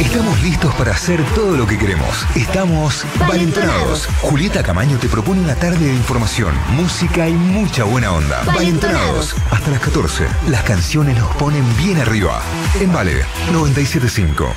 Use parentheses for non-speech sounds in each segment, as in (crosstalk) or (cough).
Estamos listos para hacer todo lo que queremos. Estamos valentonados. Julieta Camaño te propone una tarde de información, música y mucha buena onda. Valentonados. Hasta las 14. Las canciones nos ponen bien arriba. En Vale 975.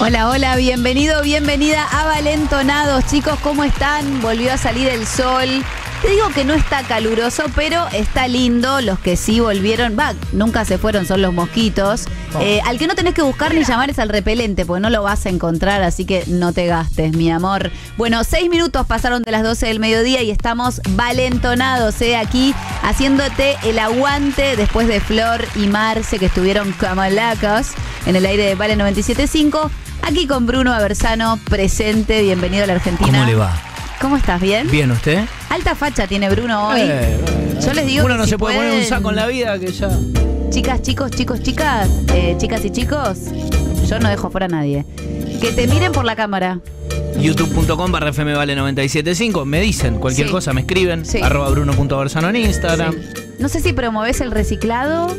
Hola, hola, bienvenido, bienvenida a Valentonados. Chicos, ¿cómo están? Volvió a salir el sol. Te digo que no está caluroso, pero está lindo. Los que sí volvieron, va, nunca se fueron, son los mosquitos. Eh, al que no tenés que buscar ni llamar es al repelente, porque no lo vas a encontrar, así que no te gastes, mi amor. Bueno, seis minutos pasaron de las 12 del mediodía y estamos valentonados, ¿eh? Aquí haciéndote el aguante después de Flor y Marce, que estuvieron camalacas en el aire de Vale 97.5. Aquí con Bruno Aversano, presente, bienvenido a la Argentina. ¿Cómo le va? ¿Cómo estás? ¿Bien? ¿Bien usted? Alta facha tiene Bruno hoy. Eh. Yo les digo Uno que no si se puede poner un pueden- saco en la vida que ya. Chicas, chicos, chicos, chicas, eh, chicas y chicos, yo no dejo fuera a nadie. Que te miren por la cámara. youtube.com barra FM vale 975. Me dicen cualquier Sí. cosa, me escriben. Sí. Arroba bruno.barzano en Instagram. Sí. No sé si promoves el reciclado.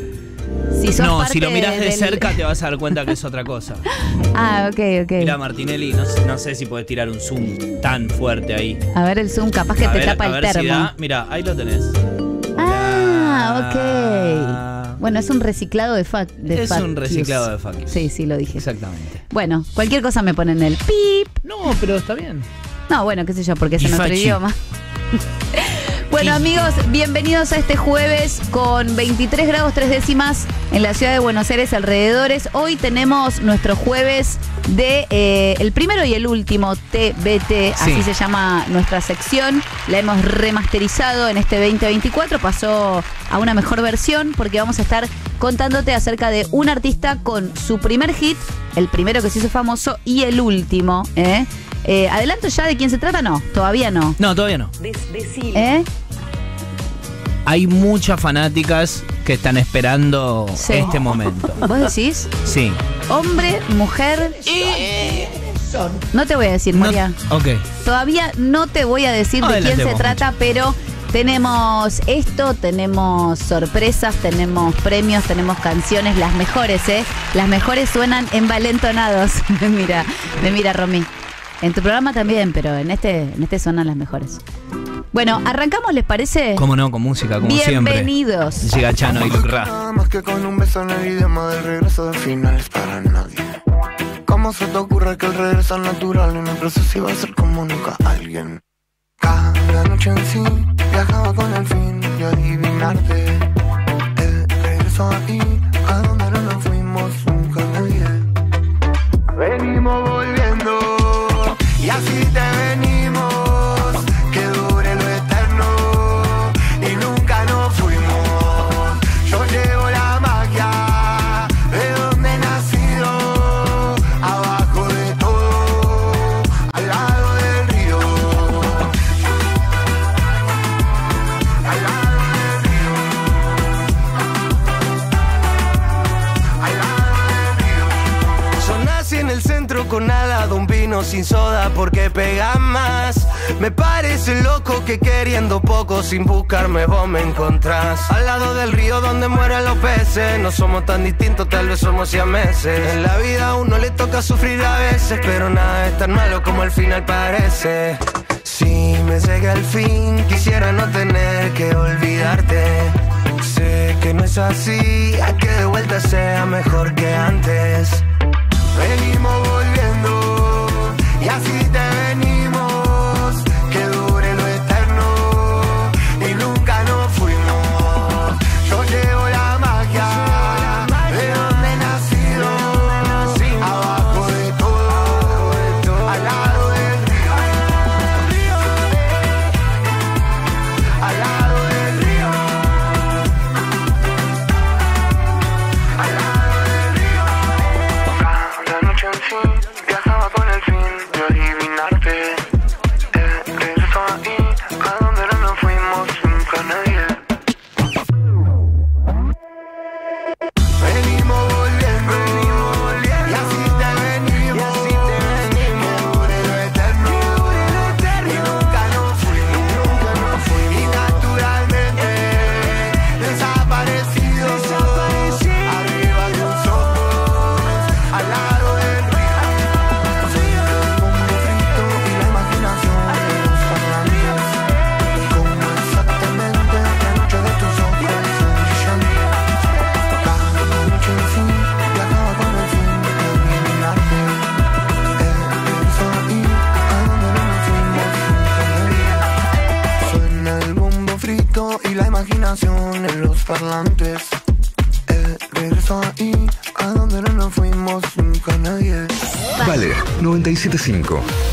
Si sos No, parte si lo mirás de del- cerca te vas a dar cuenta que es (laughs) otra cosa. Ah, ok, ok. Mira, Martinelli, no, sé- no sé si podés tirar un zoom tan fuerte ahí. A ver el zoom, capaz que a te ver, tapa a el ver si termo. da. Mira, ahí lo tenés. Ah, Ah. ok. Bueno, es un reciclado de de Es un reciclado de fuck. Sí, sí, lo dije. Exactamente. Bueno, cualquier cosa me ponen el pip. No, pero está bien. No, bueno, qué sé yo, porque es Y en otro idioma. (laughs) Bueno amigos, bienvenidos a este jueves con 23 grados 3 décimas en la ciudad de Buenos Aires alrededores. Hoy tenemos nuestro jueves de eh, el primero y el último TBT, así Sí. se llama nuestra sección. La hemos remasterizado en este 2024, pasó a una mejor versión porque vamos a estar contándote acerca de un artista con su primer hit, el primero que se hizo famoso y el último. ¿eh? Eh, ¿Adelanto ya de quién se trata? No, todavía no. No, todavía no. ¿Eh? Hay muchas fanáticas que están esperando Sí. este momento. ¿Vos decís? Sí. Hombre, mujer. No te voy a decir, No- Moria. ok. Todavía no te voy a decir de quién se vos, trata, pero tenemos esto, tenemos sorpresas, tenemos premios, tenemos canciones, las mejores, ¿eh? Las mejores suenan en Valentonados. (laughs) me mira, me mira, Romy. En tu programa también, pero en este, en este suenan las mejores. Bueno, arrancamos, ¿les parece? ¿Cómo no? Con música, como siempre. Bienvenidos. Llega Chano y Luke Ra. Nada más que con un beso en el idioma del regreso del final es para nadie. ¿Cómo se te ocurre que el regreso es natural en el proceso iba a ser como nunca alguien? Cada noche en sí viajaba con el fin de adivinarte. El regreso ahí, a donde no nos fuimos nunca nadie. Venimos porque pega más. Me parece loco que queriendo poco sin buscarme vos me encontrás. Al lado del río donde mueren los peces. No somos tan distintos, tal vez somos siameses. En la vida a uno le toca sufrir a veces, pero nada es tan malo como al final parece. Si me llega el fin, quisiera no tener que olvidarte. Sé que no es así, a que de vuelta sea mejor que antes. Venimos volviendo y así te 975.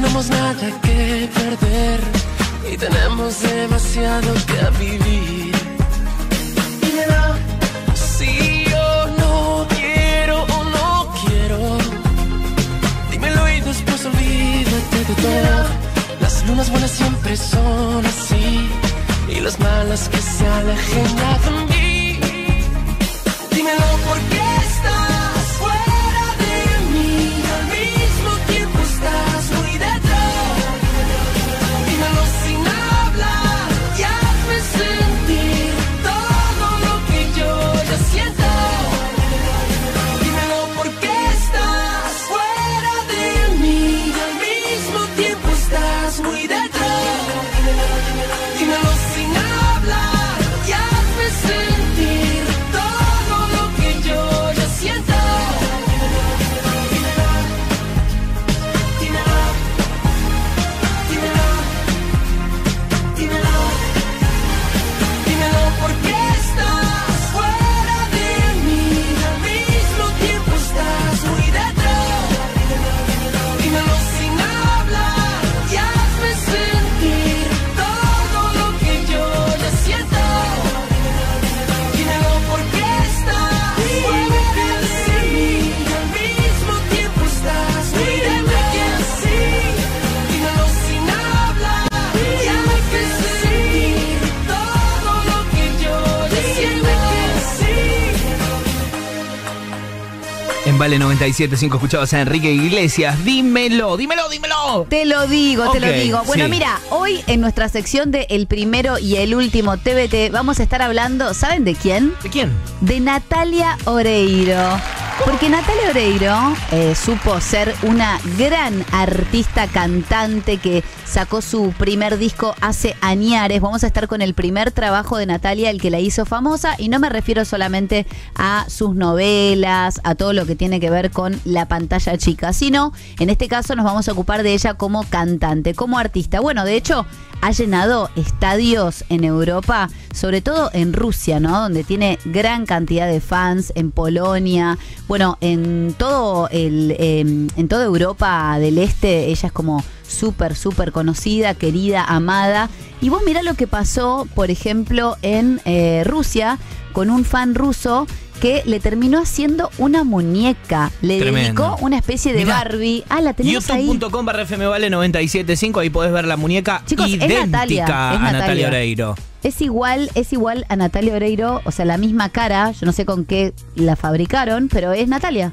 Tenemos nada que perder. Y tenemos demasiado que vivir. Dímelo. Si yo no quiero o no quiero. Dímelo y después olvídate de todo. Las lunas buenas siempre son así. Y las malas que se alejen de En Vale 97.5 escuchabas a Enrique Iglesias. Dímelo, dímelo, dímelo. Te lo digo, te lo digo. Bueno, sí. mira, hoy en nuestra sección de El primero y el último TBT vamos a estar hablando, ¿saben de quién? ¿De quién? de Natalia Oreiro. Porque Natalia Oreiro eh, supo ser una gran artista cantante que sacó su primer disco hace añares. Vamos a estar con el primer trabajo de Natalia, el que la hizo famosa, y no me refiero solamente a sus novelas, a todo lo que tiene que ver con la pantalla chica, sino en este caso nos vamos a ocupar de ella como cantante, como artista. Bueno, de hecho, ha llenado estadios en Europa, sobre todo en Rusia, ¿no? Donde tiene gran cantidad de fans, en Polonia, bueno, en todo el, eh, en toda Europa del Este, ella es como súper, súper conocida, querida, amada. Y vos mirá lo que pasó, por ejemplo, en eh, Rusia, con un fan ruso que le terminó haciendo una muñeca. Le Tremendo. dedicó una especie de Mirá, Barbie. Ah, la tenemos ahí. YouTube.com barra FM Vale 97.5, ahí podés ver la muñeca Chicos, es idéntica Natalia, es a Natalia. Natalia Oreiro. Es igual, es igual a Natalia Oreiro, o sea, la misma cara, yo no sé con qué la fabricaron, pero es Natalia.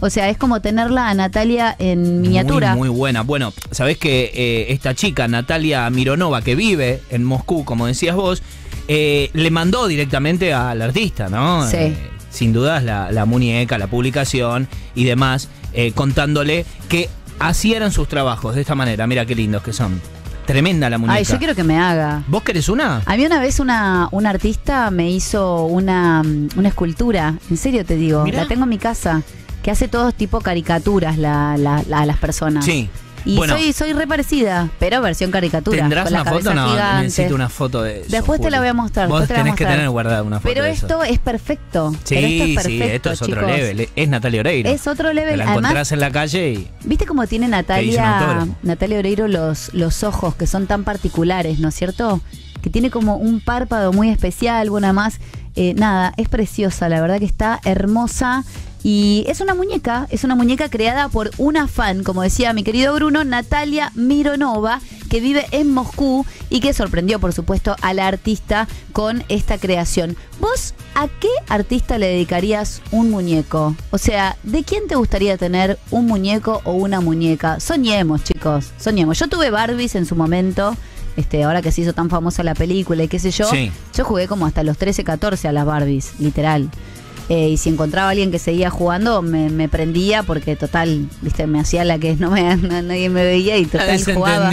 O sea, es como tenerla a Natalia en miniatura. Muy, muy buena. Bueno, sabés que eh, esta chica, Natalia Mironova, que vive en Moscú, como decías vos, eh, le mandó directamente al artista, ¿no? Sí. Eh, sin dudas la, la muñeca, la publicación y demás. eh, contándole que así eran sus trabajos, de esta manera. Mira qué lindos que son. Tremenda la muñeca. Ay, yo quiero que me haga. ¿Vos querés una? A mí una vez una, una artista me hizo una, mm, una escultura, en serio te digo, Mirá. la tengo en mi casa, que hace todos tipo caricaturas la, la- la- a las personas. Sí. Y Bueno. soy, soy re parecida, pero versión caricatura. ¿Tendrás con la una foto? No, gigante. necesito una foto de eso. Después te la voy a mostrar, Vos te tenés que tener guardada una foto Pero de eso. esto es perfecto. Sí, pero esto es perfecto, sí, esto es otro chicos. level. Es Natalia Oreiro. Es otro level. Te la Además, encontrás en la calle y. ¿Viste cómo tiene Natalia. Natalia Oreiro los, los ojos que son tan particulares, ¿no es cierto? Que tiene como un párpado muy especial, bueno, además, eh, nada, es preciosa, la verdad que está hermosa. Y es una muñeca, es una muñeca creada por una fan, como decía mi querido Bruno, Natalia Mironova, que vive en Moscú y que sorprendió, por supuesto, a la artista con esta creación. ¿Vos a qué artista le dedicarías un muñeco? O sea, ¿de quién te gustaría tener un muñeco o una muñeca? Soñemos, chicos, soñemos. Yo tuve Barbies en su momento. Este, ahora que se hizo tan famosa la película y qué sé yo, Sí. yo jugué como hasta los 13, 14 a las Barbies, literal. Eh, y si encontraba a alguien que seguía jugando, me, me prendía porque total, viste, me hacía la que no me (laughs) no- nadie me veía y total jugaba,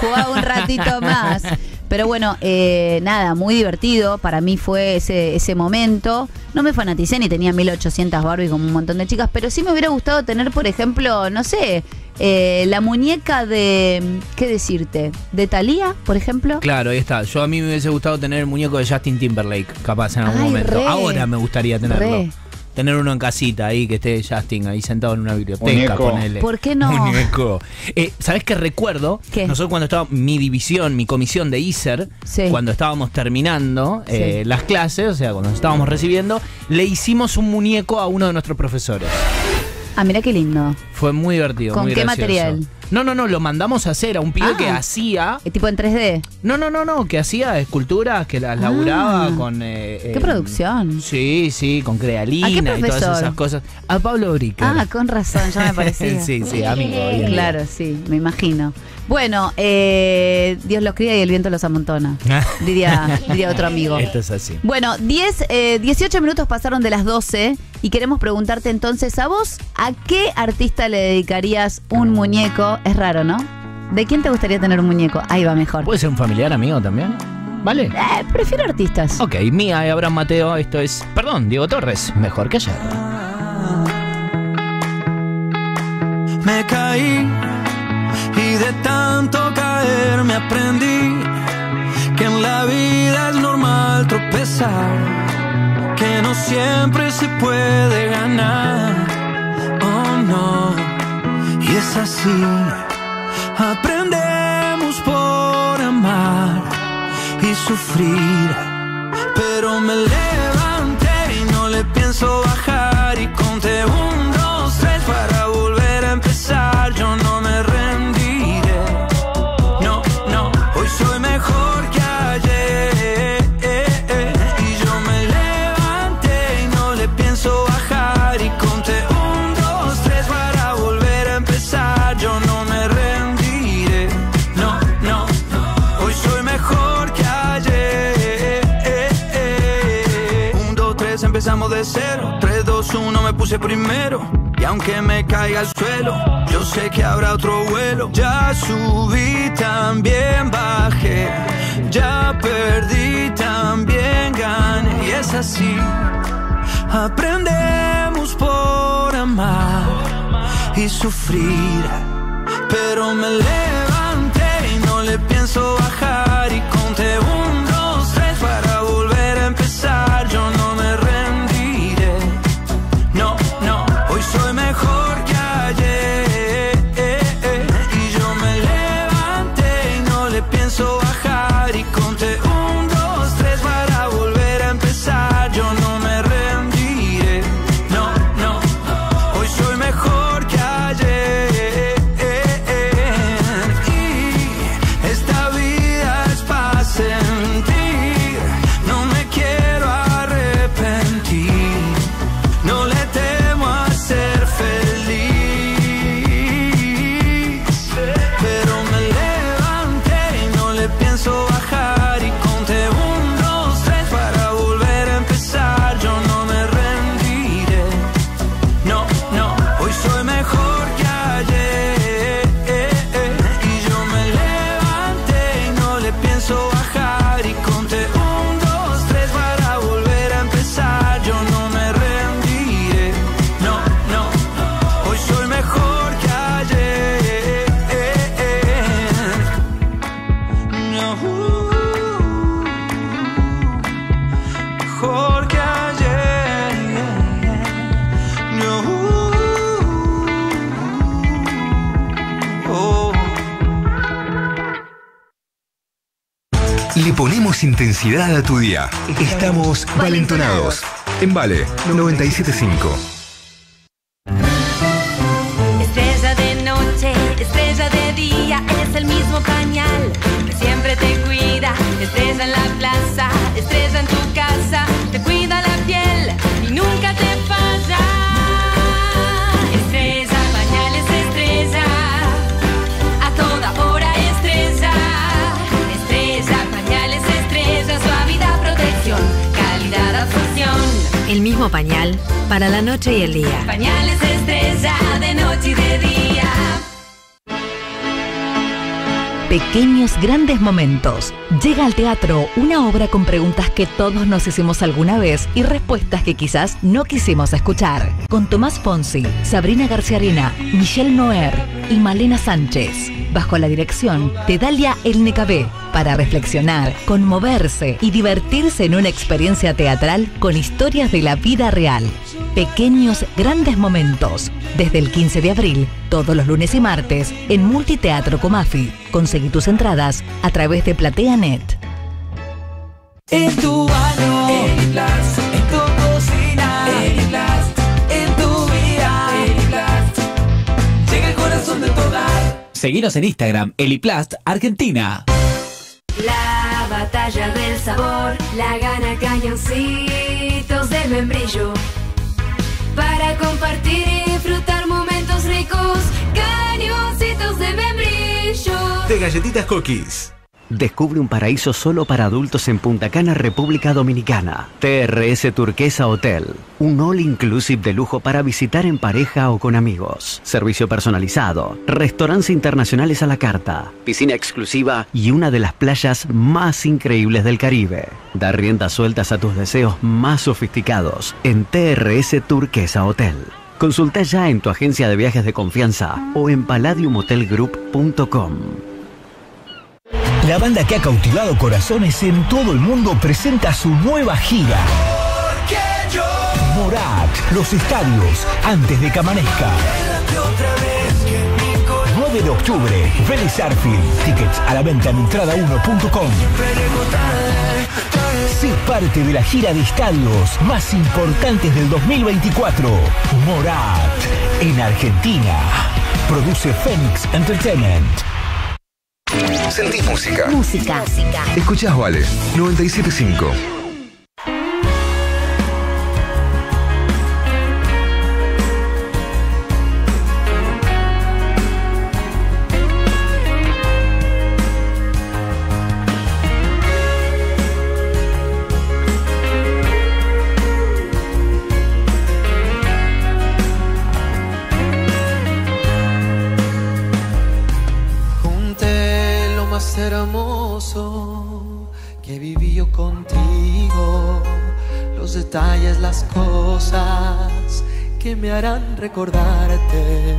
jugaba un ratito (laughs) más. Pero bueno, eh, nada, muy divertido. Para mí fue ese, ese momento. No me fanaticé ni tenía 1800 Barbies como un montón de chicas, pero sí me hubiera gustado tener, por ejemplo, no sé, eh, la muñeca de. ¿Qué decirte? ¿De Thalía, por ejemplo? Claro, ahí está. Yo a mí me hubiese gustado tener el muñeco de Justin Timberlake, capaz en algún Ay, momento. re. Ahora me gustaría tenerlo. Re. Tener uno en casita ahí, que esté Justin ahí sentado en una biblioteca, Muñeco. ponele. ¿Por qué no? Muñeco. Eh, ¿Sabes qué recuerdo? ¿Qué? Nosotros cuando estaba mi división, mi comisión de ISER, Sí. cuando estábamos terminando eh, Sí. las clases, o sea, cuando nos estábamos recibiendo, le hicimos un muñeco a uno de nuestros profesores. Ah, mira qué lindo. Fue muy divertido. ¿Con muy qué gracioso. material? No, no, no, lo mandamos a hacer a un pibe Ah. que hacía. Eh, tipo en 3D. No, no, no, no, que hacía esculturas, que las laburaba Ah. con. eh, Qué eh, producción. Sí, sí, con crealina ¿A qué y todas esas cosas. A Pablo Bricker. Ah, con razón, ya me (laughs) parecía. sí, sí, amigo. hoy en día. Claro, sí, me imagino. Bueno, eh, Dios los cría y el viento los amontona, (laughs) diría, diría otro amigo. Esto es así. Bueno, 10, eh, 18 minutos pasaron de las 12 y queremos preguntarte entonces a vos, ¿a qué artista le dedicarías un muñeco? Es raro, ¿no? ¿De quién te gustaría tener un muñeco? Ahí va mejor. ¿Puede ser un familiar amigo también? ¿Vale? Eh, prefiero artistas. Ok, Mía y Abraham Mateo, esto es. Perdón, Diego Torres, mejor que ayer. Me caí y de tanto caer me aprendí que en la vida es normal tropezar, que no siempre se puede ganar. Oh no, y es así. Aprendemos por amar y sufrir, pero me levanté y no le pienso bajar y conté un, cero. Tres, dos, uno, me puse primero. Y aunque me caiga al suelo, yo sé que habrá otro vuelo. Ya subí, también bajé. Ya perdí, también gané. Y es así. Aprendemos por amar y sufrir. Pero me levanté y no le pienso bajar. Y conté un, dos, tres para volver a empezar. Yo no intensidad a tu día. Estamos valentonados. En Vale 975. Para la noche y el día. Pañales estrella de noche y de día. Pequeños grandes momentos. Llega al teatro una obra con preguntas que todos nos hicimos alguna vez y respuestas que quizás no quisimos escuchar. Con Tomás Fonsi, Sabrina García Arena, Michelle Noer y Malena Sánchez. Bajo la dirección de Dalia El Necabé. Para reflexionar, conmoverse y divertirse en una experiencia teatral con historias de la vida real. Pequeños grandes momentos. Desde el 15 de abril, todos los lunes y martes, en Multiteatro Comafi. Conseguí tus entradas a través de PlateaNet. En tu baño, Eliplast. En tu cocina, Eliplast. En tu vida, Eliplast. Llega el corazón de tu hogar. Seguinos en Instagram, Eliplast Argentina. La batalla del sabor la gana cañoncitos de membrillo. Para compartir y disfrutar momentos ricos, cañoncitos de membrillo. De galletitas cookies. Descubre un paraíso solo para adultos en Punta Cana, República Dominicana. TRS Turquesa Hotel. Un all inclusive de lujo para visitar en pareja o con amigos. Servicio personalizado. Restaurantes internacionales a la carta. Piscina exclusiva y una de las playas más increíbles del Caribe. Da riendas sueltas a tus deseos más sofisticados en TRS Turquesa Hotel. Consulta ya en tu agencia de viajes de confianza o en palladiumhotelgroup.com. La banda que ha cautivado corazones en todo el mundo presenta su nueva gira. Morat, los estadios, antes de que amanezca. 9 de octubre, Vélez Arfield. Tickets a la venta en entrada1.com. Sé parte de la gira de estadios más importantes del 2024. Morat, en Argentina. Produce Phoenix Entertainment. Sentís música. Música. Escuchás Vale 975. Detalles, las cosas que me harán recordarte.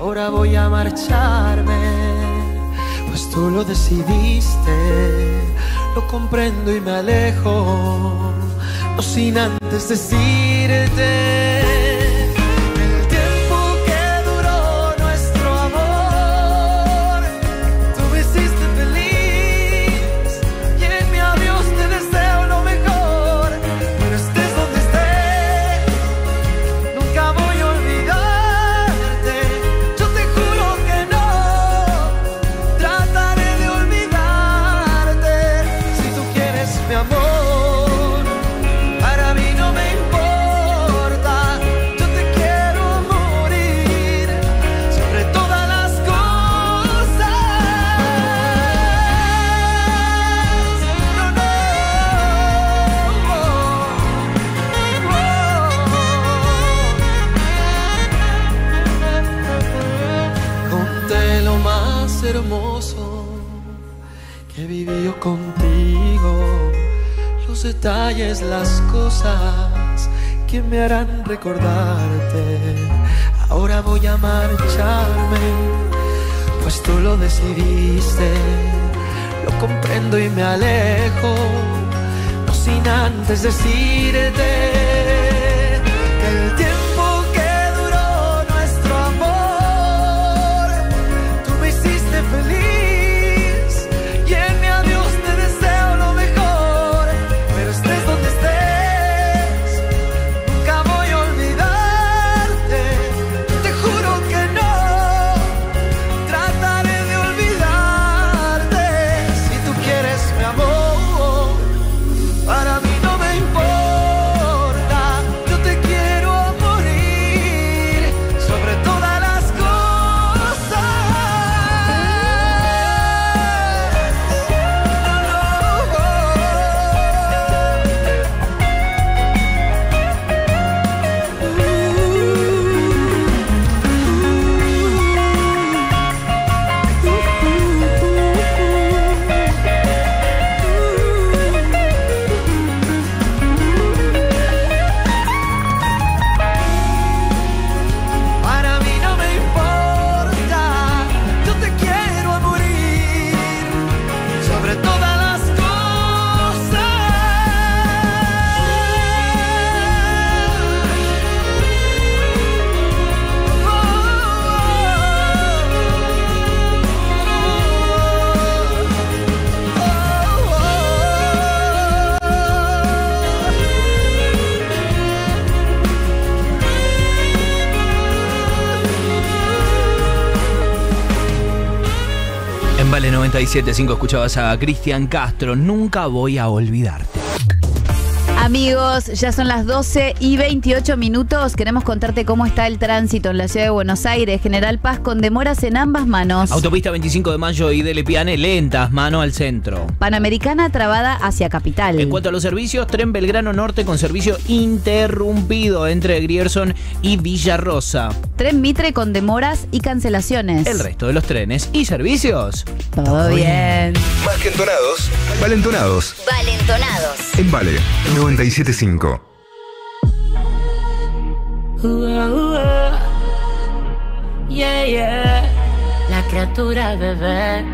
Ahora voy a marcharme, pues tú lo decidiste, lo comprendo y me alejo, no sin antes decirte. Detalles, las cosas que me harán recordarte. Ahora voy a marcharme, pues tú lo decidiste, lo comprendo y me alejo, no sin antes decirte que el tiempo 97.5 escuchabas a Cristian Castro. Nunca voy a olvidarte. Amigos, ya son las 12 y 28 minutos. Queremos contarte cómo está el tránsito en la ciudad de Buenos Aires. General Paz con demoras en ambas manos. Autopista 25 de mayo y Dele Piane lentas, mano al centro. Panamericana trabada hacia Capital. En cuanto a los servicios, tren Belgrano Norte con servicio interrumpido entre Grierson y Villarrosa. Tren Mitre con demoras y cancelaciones. El resto de los trenes y servicios. Todo bien. Más que entonados, valentonados. Valentonados. En Vale 97.5. Yeah, yeah. La criatura bebé.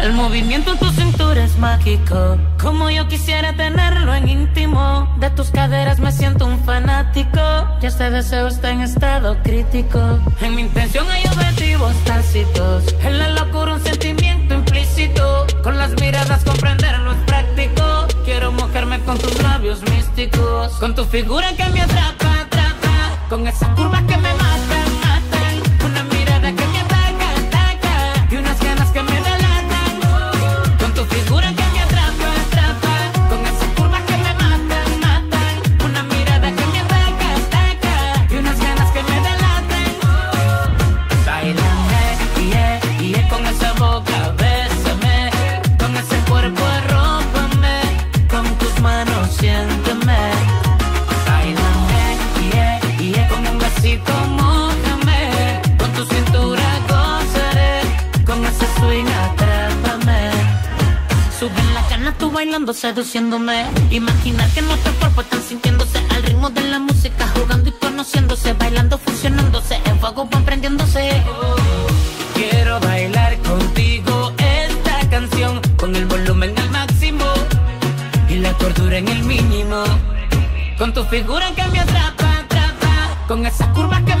El movimiento en tu cintura es mágico. Como yo quisiera tenerlo en íntimo. De tus caderas me siento un fanático. Y este deseo está en estado crítico. En mi intención hay objetivos tácitos. En la locura un sentimiento implícito. Con las miradas comprenderlo es práctico. Quiero mojarme con tus labios místicos. Con tu figura que me atrapa, atrapa. Con esas curvas que me matan, bailando, seduciéndome. Imaginar que nuestros cuerpos están sintiéndose al ritmo de la música, jugando y conociéndose, bailando, fusionándose, en fuego van prendiéndose. Quiero bailar contigo esta canción con el volumen al máximo y la cordura en el mínimo. Con tu figura que me atrapa, atrapa, con esas curvas que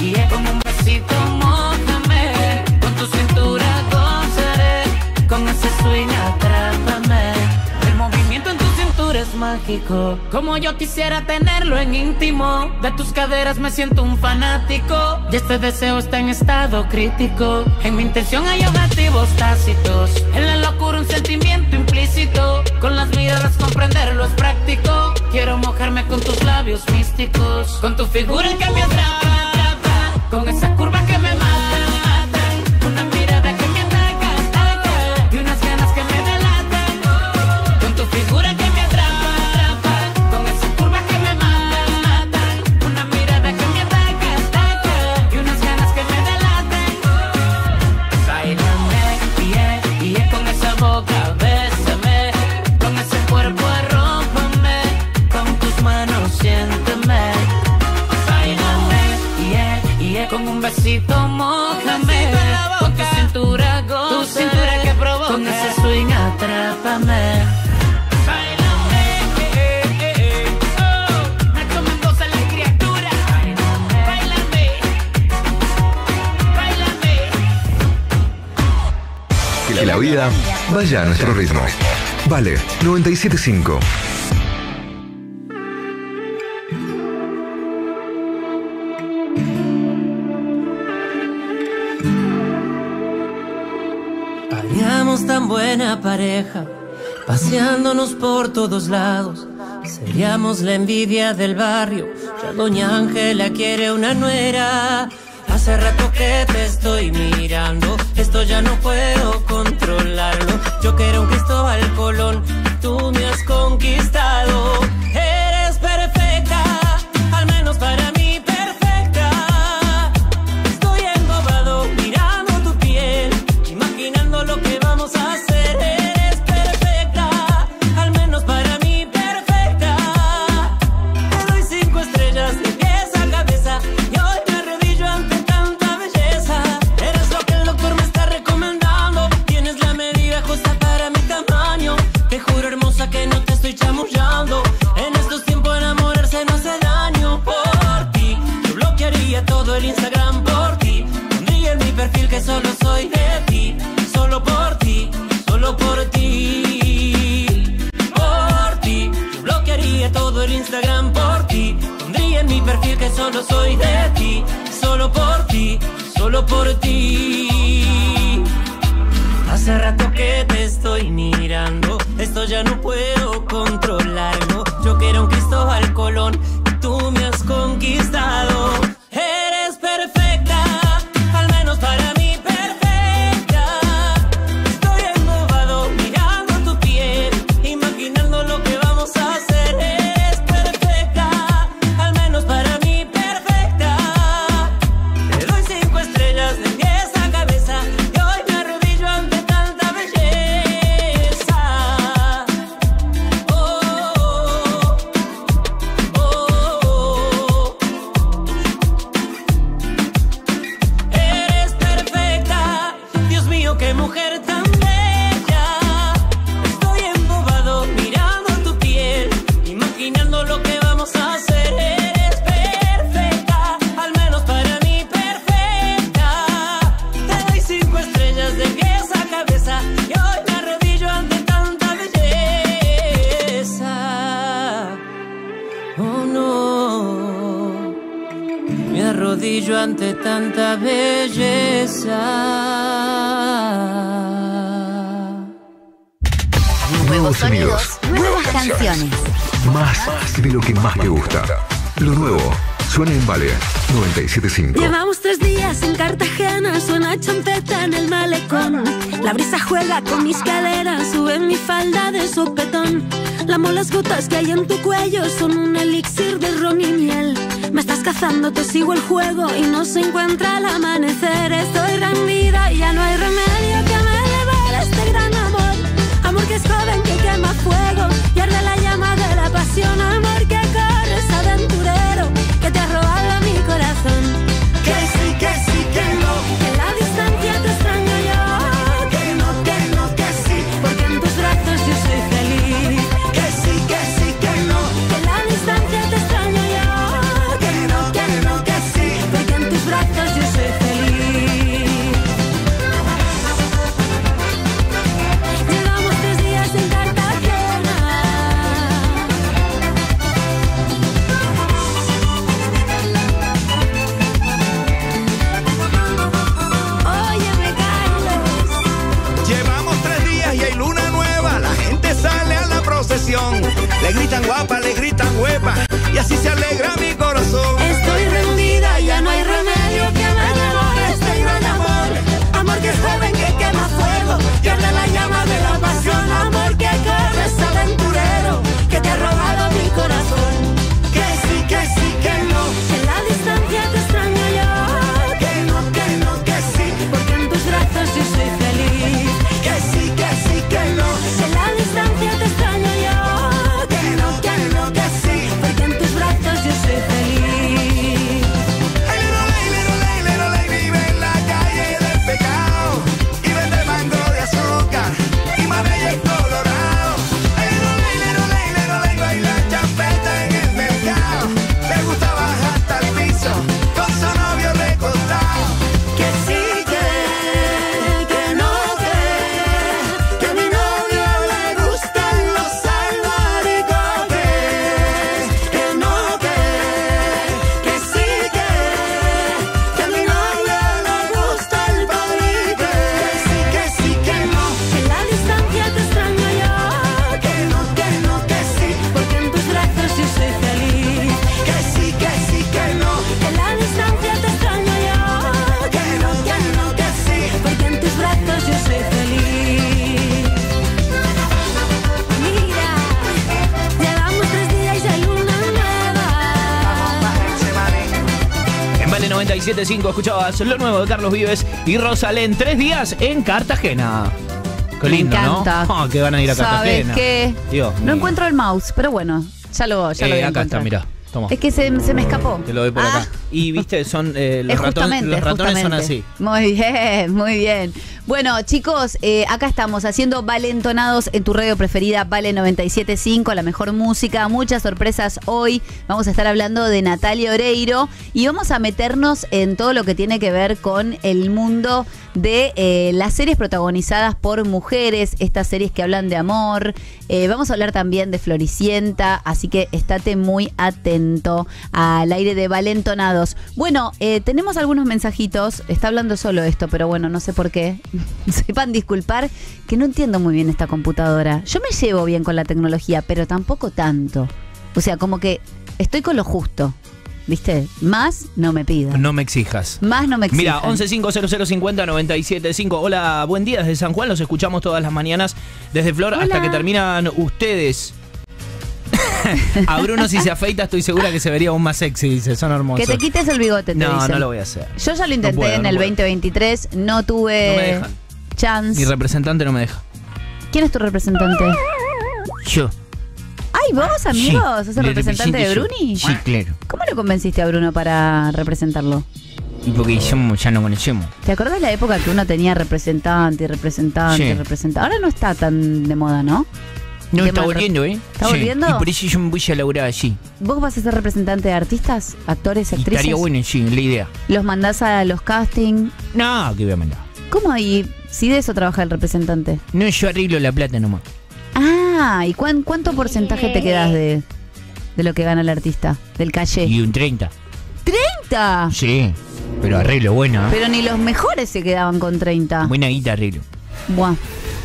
yeah, con un besito, mójame, con tu cintura, gozaré, con ese swing, atrápame. El movimiento en tu cintura es mágico, como yo quisiera tenerlo en íntimo. De tus caderas me siento un fanático, y este deseo está en estado crítico. En mi intención hay objetivos tácitos, en la locura un sentimiento implícito. Con las miradas comprenderlo es práctico. Quiero mojarme con tus labios místicos, con tu figura que me atrapa, Vaya a nuestro ritmo. Vale, 975. Haríamos tan buena pareja, paseándonos por todos lados. Seríamos la envidia del barrio. Ya Doña Ángela quiere una nuera. Hace rato que te estoy mirando, esto ya no puedo controlarlo. Yo que era un Cristóbal Colón, tú me has conquistado. tanta belleza. Nuevos sonidos, nuevas canciones. Más de lo que más te gusta. Lo nuevo. Suena en Vale 975. Llevamos tres días en Cartagena, suena champeta en el malecón. La brisa juega con mis caderas, sube mi falda de sopetón. Lamo las gotas que hay en tu cuello, son un elixir de ron y miel. Me estás cazando, te sigo el juego y no se encuentra el amanecer. Estoy rendida y ya no hay remedio. así se alegra 975 escuchabas lo nuevo de Carlos Vives y Rosalén. Tres días en Cartagena. Qué Me lindo, encanta. ¿no? Oh, que van a ir a ¿Sabes Cartagena. qué? Dios No mío. encuentro el mouse, pero bueno, ya lo, ya lo voy Eh, a acá está, encontrar. mira. Toma. Es que se, se me escapó. Te lo doy por Ah, acá. Y viste, son eh, (laughs) los, es ratón- justamente, los ratones son así. Muy bien, muy bien. Bueno, chicos, eh, acá estamos haciendo Valentonados en tu radio preferida, Vale 975, la mejor música, muchas sorpresas hoy. Vamos a estar hablando de Natalia Oreiro y vamos a meternos en todo lo que tiene que ver con el mundo de eh, las series protagonizadas por mujeres, estas series que hablan de amor. Eh, vamos a hablar también de Floricienta, así que estate muy atento al aire de Valentonados. Bueno, eh, tenemos algunos mensajitos, está hablando solo esto, pero bueno, no sé por qué. (laughs) Sepan disculpar que no entiendo muy bien esta computadora. Yo me llevo bien con la tecnología, pero tampoco tanto. O sea, como que estoy con lo justo. ¿Viste? Más no me pidan. No me exijas. Más no me exijan. Mira, 1150050975. Hola, buen día desde San Juan. Los escuchamos todas las mañanas desde Flor hasta que terminan ustedes. (laughs) a Bruno, si se afeita, estoy segura que se vería aún más sexy. Dice, son hermosos. Que te quites el bigote, te No, dicen. no lo voy a hacer. Yo ya lo intenté No puedo, en no el puedo. 2023, no tuve No me dejan. chance. Mi representante no me deja. ¿Quién es tu representante? Yo. Ay, vos, amigos, ¿sos el representante de yo. Bruni? Sí, claro. ¿Cómo lo convenciste a Bruno para representarlo? Y porque ya no conocemos. ¿Te acordás la época que uno tenía representante y representante y Sí. representante? Ahora no está tan de moda, ¿no? No, está volviendo, ¿eh? ¿Está Sí. volviendo? Y por eso yo me voy a laburar allí. ¿Vos vas a ser representante de artistas, actores, Y actrices? estaría bueno, sí, la idea. ¿Los mandás a los castings? No, que voy a mandar. ¿Cómo? ¿Y si de eso trabaja el representante? No, yo arreglo la plata nomás. Ah, ¿y cuán- cuánto porcentaje te quedas de, de lo que gana el artista? Del calle. Y un 30. ¡30! Sí, pero arreglo bueno, ¿eh? Pero ni los mejores se quedaban con 30. Buena guita arreglo. Buah.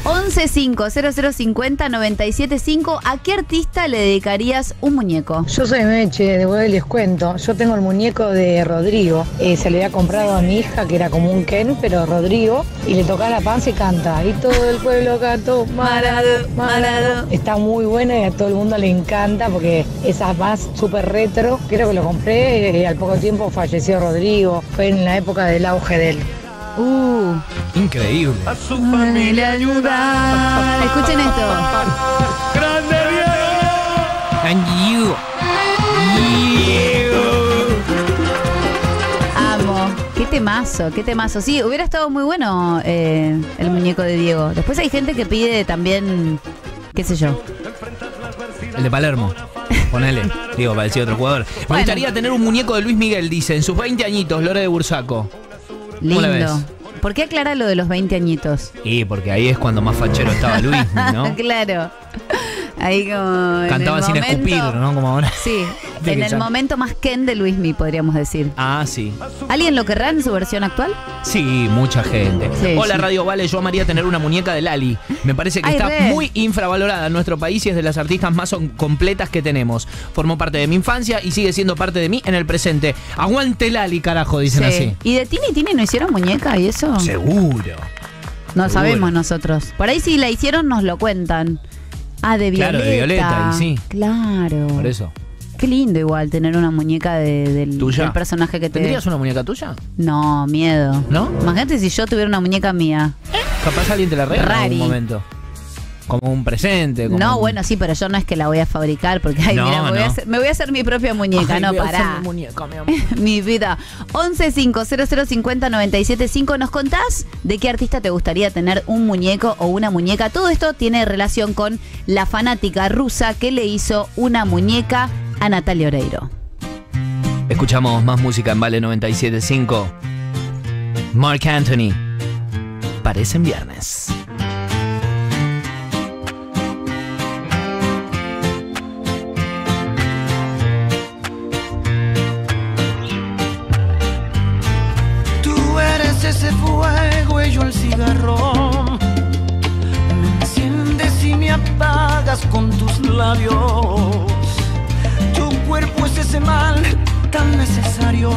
11500975 ¿A qué artista le dedicarías un muñeco? Yo soy Meche, de vuelta les cuento. Yo tengo el muñeco de Rodrigo. Eh, se le había comprado a mi hija, que era como un Ken, pero Rodrigo. Y le toca la panza y canta. Y todo el pueblo cantó, Marado, Marado. Está muy bueno y a todo el mundo le encanta porque es más súper retro. Creo que lo compré y al poco tiempo falleció Rodrigo. Fue en la época del auge de él. Uh. Increíble. A su familia ayudar. Escuchen esto. ¡Grande And you. Amo. Qué temazo, qué temazo. Sí, hubiera estado muy bueno eh, el muñeco de Diego. Después hay gente que pide también, qué sé yo. El de Palermo. Ponele. Digo, parecía otro jugador. Me Bueno. gustaría tener un muñeco de Luis Miguel, dice, en sus 20 añitos, Lore de Bursaco. ¿Cómo la ves? Lindo. ¿Por qué aclara lo de los 20 añitos? Y porque ahí es cuando más fachero estaba Luis, ¿no? (laughs) claro. Ahí como. Cantaba sin momento- escupir, ¿no? Como ahora. Sí, (laughs) en el momento más Ken de Luismi, podríamos decir. Ah, sí. ¿Alguien lo querrá en su versión actual? Sí, mucha gente. Sí, Hola sí. Radio Vale, yo amaría tener una muñeca de Lali. Me parece que Ay, está re. muy infravalorada en nuestro país y es de las artistas más completas que tenemos. Formó parte de mi infancia y sigue siendo parte de mí en el presente. Aguante Lali, carajo, dicen Sí. así. ¿Y de Tini Tini no hicieron muñeca y eso? Seguro. No seguro. sabemos nosotros. Por ahí si la hicieron nos lo cuentan. Ah, de Violeta. Claro, de Violeta, y sí. Claro. Por eso. Qué lindo igual tener una muñeca de- del, ¿Tuya? del personaje que te... ¿Tendrías una muñeca tuya? No, miedo. ¿No? Imagínate si yo tuviera una muñeca mía. Capaz alguien te la regala en algún momento. Como un presente. Como No, un- bueno, sí, pero yo no es que la voy a fabricar porque, ay, No, mira, me voy, a hacer, me voy a hacer mi propia muñeca, Ay, no, voy a hacer mi muñeca, mi amor. (laughs) mi vida. 1150050975 ¿Nos contás de qué artista te gustaría tener un muñeco o una muñeca? Todo esto tiene relación con la fanática rusa que le hizo una muñeca a Natalia Oreiro. Escuchamos más música en Vale 975. Mark Anthony. Parecen viernes. labios. Tu cuerpo es ese mal tan necesario.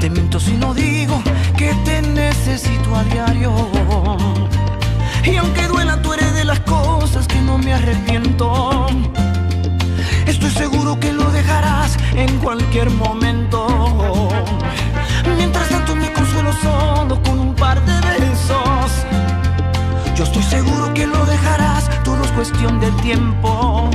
Te miento si no digo que te necesito a diario. Y aunque duela, tú eres de las cosas que no me arrepiento. Estoy seguro que lo dejarás en cualquier momento. Mientras tanto me consuelo solo con un par de besos. Yo estoy seguro que lo dejarás cuestión de tiempo.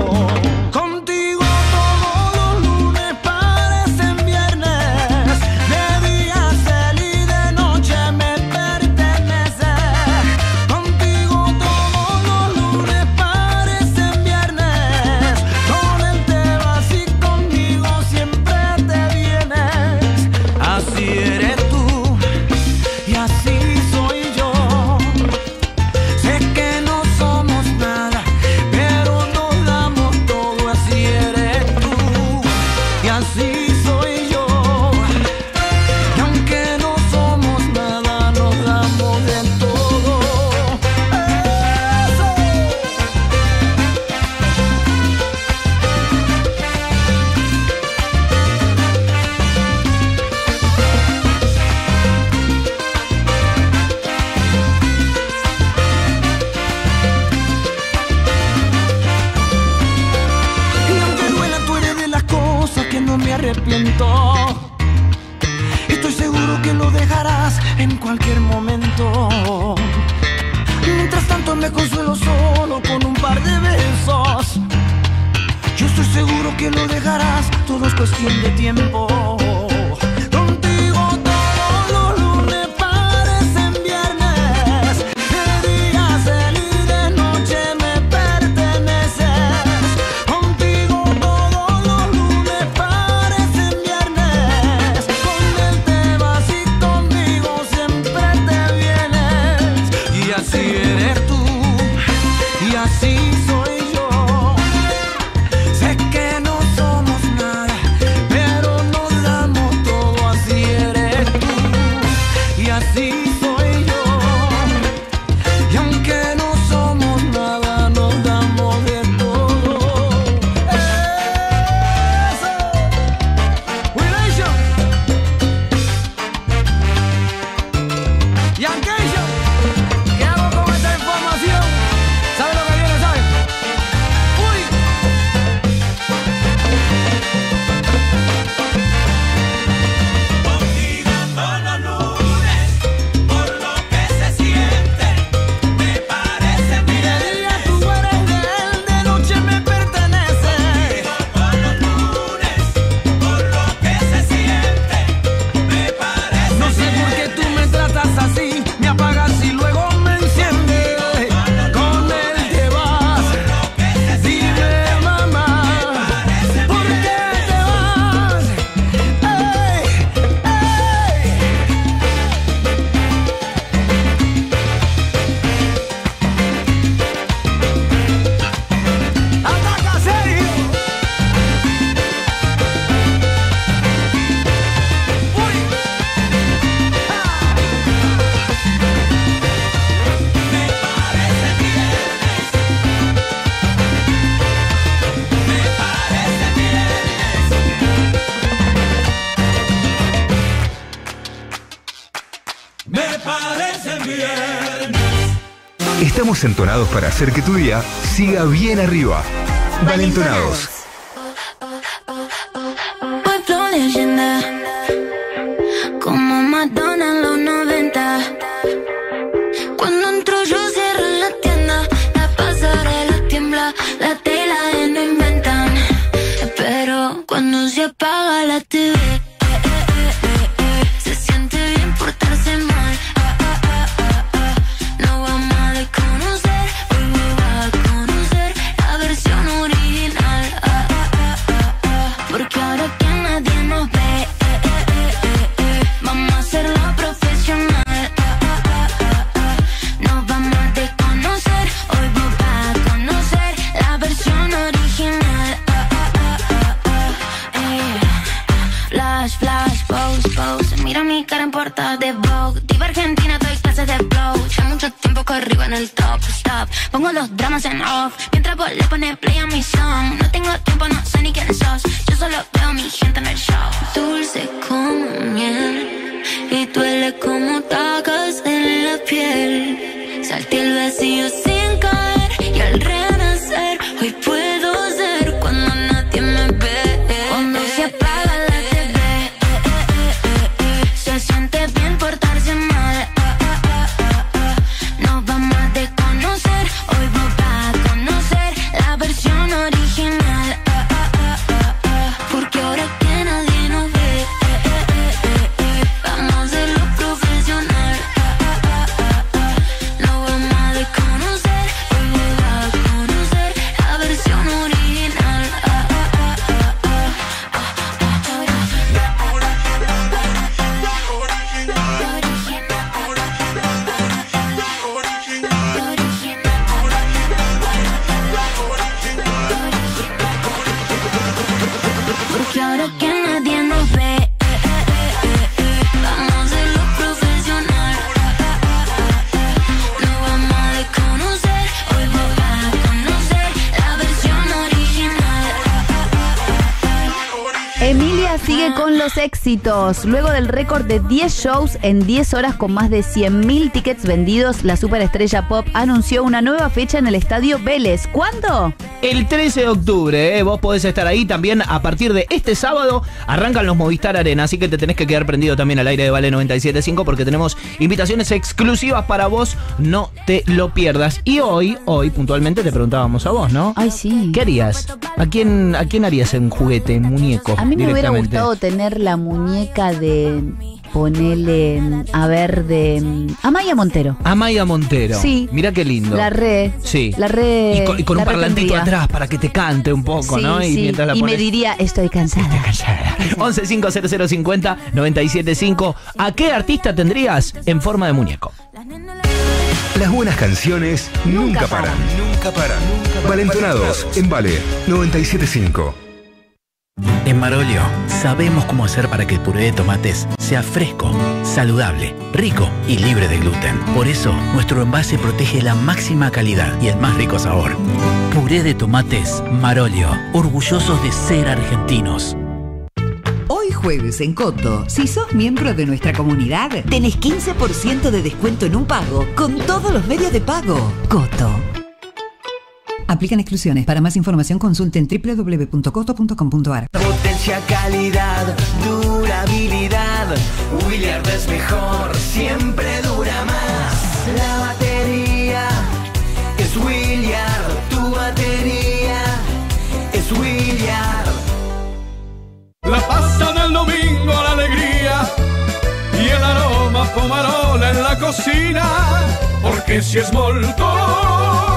Entonados para hacer que tu día siga bien arriba. Valentonados. Emilia sigue con los éxitos. Luego del récord de 10 shows en 10 horas con más de 100.000 tickets vendidos, la superestrella pop anunció una nueva fecha en el estadio Vélez. ¿Cuándo? El 13 de octubre, ¿eh? vos podés estar ahí también a partir de este sábado. Arrancan los Movistar Arena, así que te tenés que quedar prendido también al aire de Vale 97.5 porque tenemos invitaciones exclusivas para vos. No te lo pierdas. Y hoy, hoy puntualmente te preguntábamos a vos, ¿no? Ay, sí. ¿Qué harías? ¿A quién, a quién harías en juguete, en muñeco? A mí me hubiera gustado tener la muñeca de ponele, a ver, de Amaya Montero. Amaya Montero. Sí. Mira qué lindo. La re. Sí. La re. Y con, y con la un parlantito tendría. atrás para que te cante un poco, Sí, ¿no? Y mientras la Y me diría, estoy cansada. 11 50 975 ¿A qué artista tendrías en forma de muñeco? Las buenas canciones nunca, paran. Nunca paran. Valentonados en Vale 975. En Marolio sabemos cómo hacer para que el puré de tomates sea fresco, saludable, rico y libre de gluten. Por eso, nuestro envase protege la máxima calidad y el más rico sabor. Puré de tomates Marolio, orgullosos de ser argentinos. Hoy jueves en Coto, si sos miembro de nuestra comunidad, tenés 15% de descuento en un pago con todos los medios de pago. Coto. Aplican exclusiones. Para más información consulten www.coto.com.ar. Potencia, calidad, durabilidad. Williard es mejor, siempre dura más. La batería es Williard, tu batería es Williard. La pasta del domingo, la alegría y el aroma pomarola en la cocina. Porque si es molto.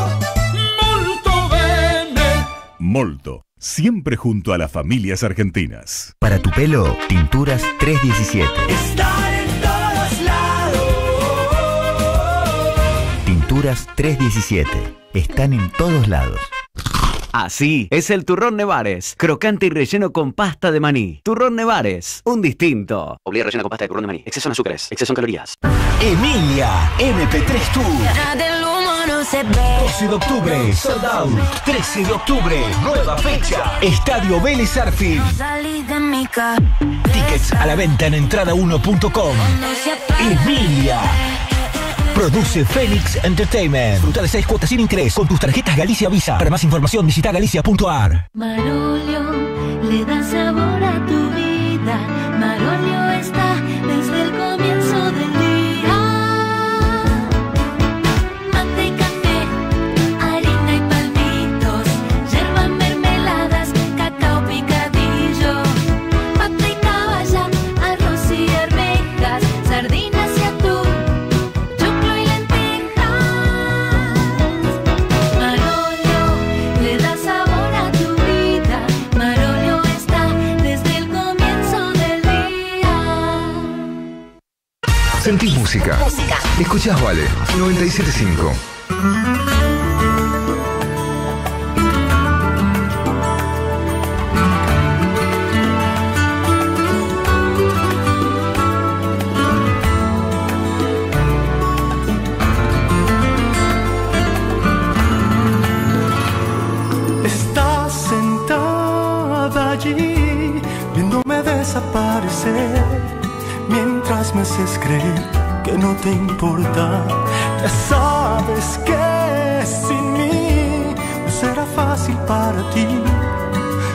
Molto, siempre junto a las familias argentinas. Para tu pelo, Tinturas 317. Estar en todos lados. Tinturas 317. Están en todos lados. Así es el turrón Nevares, crocante y relleno con pasta de maní. Turrón Nevares, un distinto. Obliga relleno con pasta de turrón de maní. Exceso en azúcares, exceso en calorías. Emilia, MP3 Tour. Del humo no se ve. 12 de octubre, sold out. 13 de octubre, nueva fecha. Estadio Vélez casa. Tickets a la venta en entrada1.com. Emilia. Produce Phoenix Entertainment. Disfruta de 6 cuotas sin interés con tus tarjetas Galicia Visa. Para más información visita galicia.ar. Marolio le da sabor a tu vida. Marolio está Sentís música. Escuchás Vale 975. Haces creer que no te importa. Ya sabes que sin mí no será fácil para ti,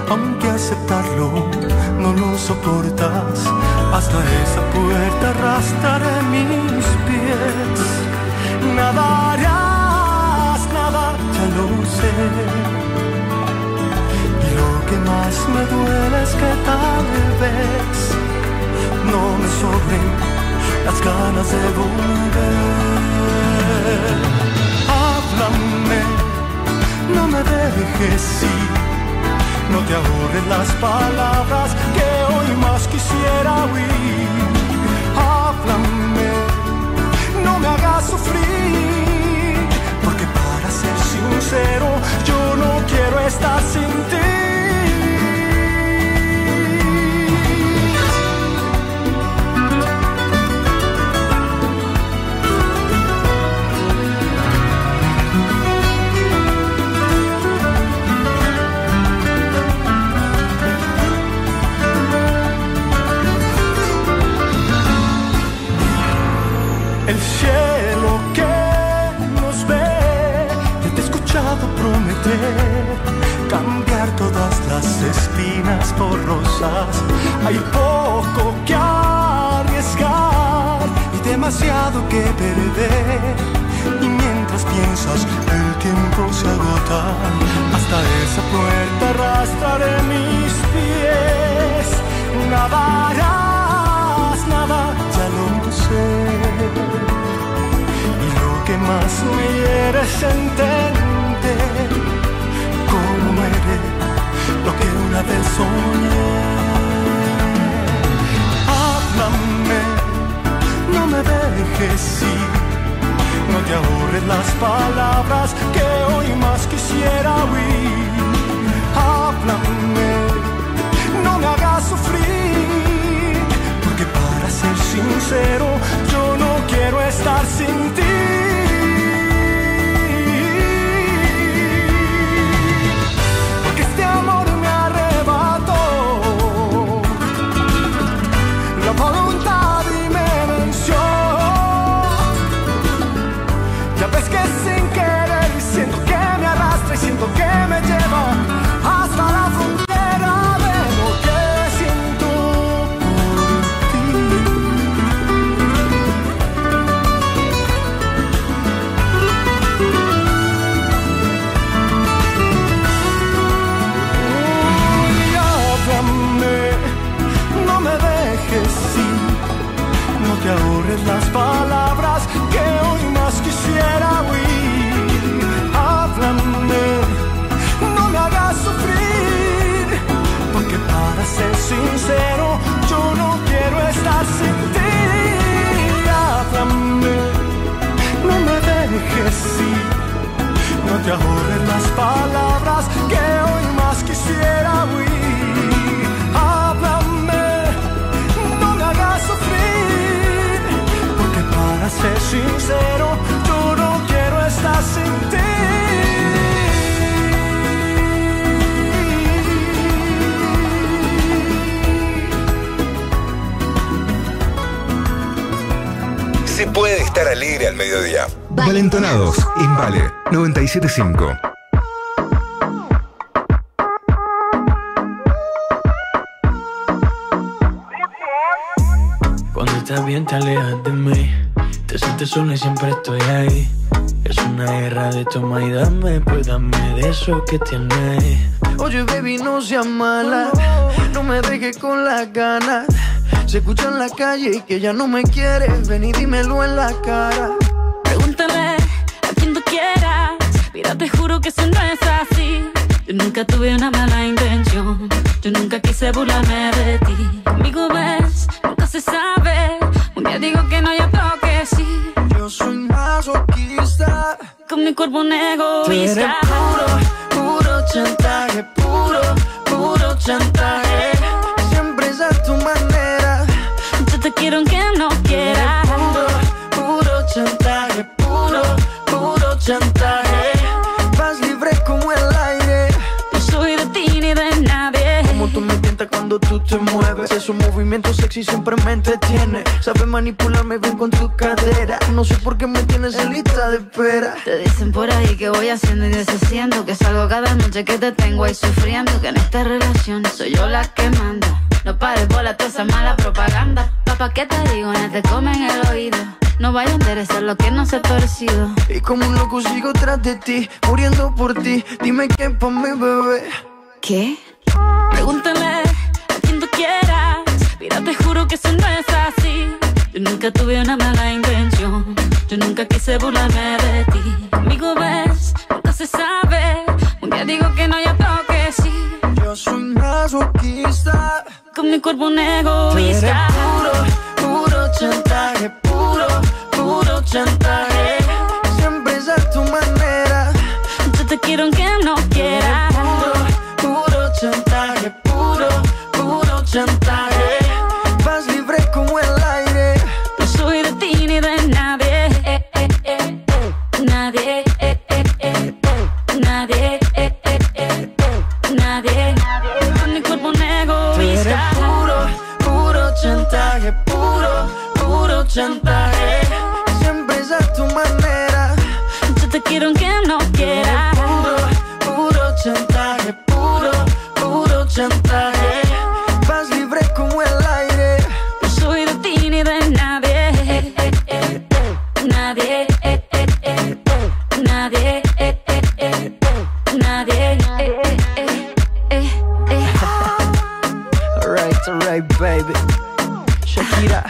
aunque aceptarlo no lo soportas. Hasta esa puerta arrastraré mis pies, nada harás, nada, ya lo sé. Y lo que más me duele es que tal vez no me sobren las ganas de volver. Háblame, no me dejes ir, no te ahorres las palabras que hoy más quisiera oír. Háblame, no me hagas sufrir, porque para ser sincero, yo no quiero estar sin ti. Por rosas. Hay poco que arriesgar y demasiado que perder. Y mientras piensas, el tiempo se agota. Hasta esa puerta arrastraré mis pies. Nada harás, nada, ya lo sé. Y lo que más me hiere entender lo que una vez soñé. Háblame, no me dejes ir, no te ahorres las palabras que hoy más quisiera oír. Háblame, no me hagas sufrir, porque para ser sincero, yo no quiero estar sin ti. Siento que me lleva te ahorres las palabras que hoy más quisiera oír. Háblame, no me hagas sufrir, porque para ser sincero, yo no quiero estar sin ti. Se puede estar alegre al mediodía. Valentonados en Vale 975. Cuando estás bien te alejas de mí. Te sientes sola y siempre estoy ahí. Es una guerra de toma y dame Pues dame de eso que tienes. Oye baby no seas mala. No me dejes con las ganas. Se escucha en la calle y que ya no me quieres. Ven y dímelo en la cara que eso no es así. Yo nunca tuve una mala intención. Yo nunca quise burlarme de ti. Conmigo ves, nunca se sabe. Un día digo que no, y otro que sí. Yo soy masoquista Con mi cuerpo un egoísta. puro, puro chantaje Puro, puro chantaje Siempre es a tu manera Yo te quiero aunque no quieras. Puro, puro chantaje Puro, puro chantaje te mueves Esos movimientos sexy siempre me entretiene. Sabes manipularme bien con tu cadera. No sé por qué me tienes en lista de espera. Te dicen por ahí que voy haciendo y deshaciendo Que salgo cada noche que te tengo ahí sufriendo Que en esta relación soy yo la que manda. No pares bola toda esa mala propaganda. Papá, ¿qué te digo? No te comen el oído. No vaya a interesar lo que no se ha torcido. Y como un loco sigo tras de ti Muriendo por ti. Dime qué pa' mi bebé. ¿Qué? Pregúntale a quien tú quieras. Mira, te juro que eso no es así. Yo nunca tuve una mala intención. Yo nunca quise burlarme de ti. Conmigo ves, nunca se sabe. Un día digo que no, y otro que sí. Yo soy masoquista Con mi cuerpo un Tú egoísta. puro, puro chantaje Puro, puro chantaje Siempre es a tu manera Yo te quiero aunque no quieras. chantaje. Vas libre como el aire. No soy de ti ni de nadie. Eh, eh, eh, nadie. Nadie, nadie, con mi cuerpo un egoísta. Eres puro, puro chantaje, puro, puro chantaje. Siempre es a tu manera. Yo te quiero aunque no alright, baby. Shakira,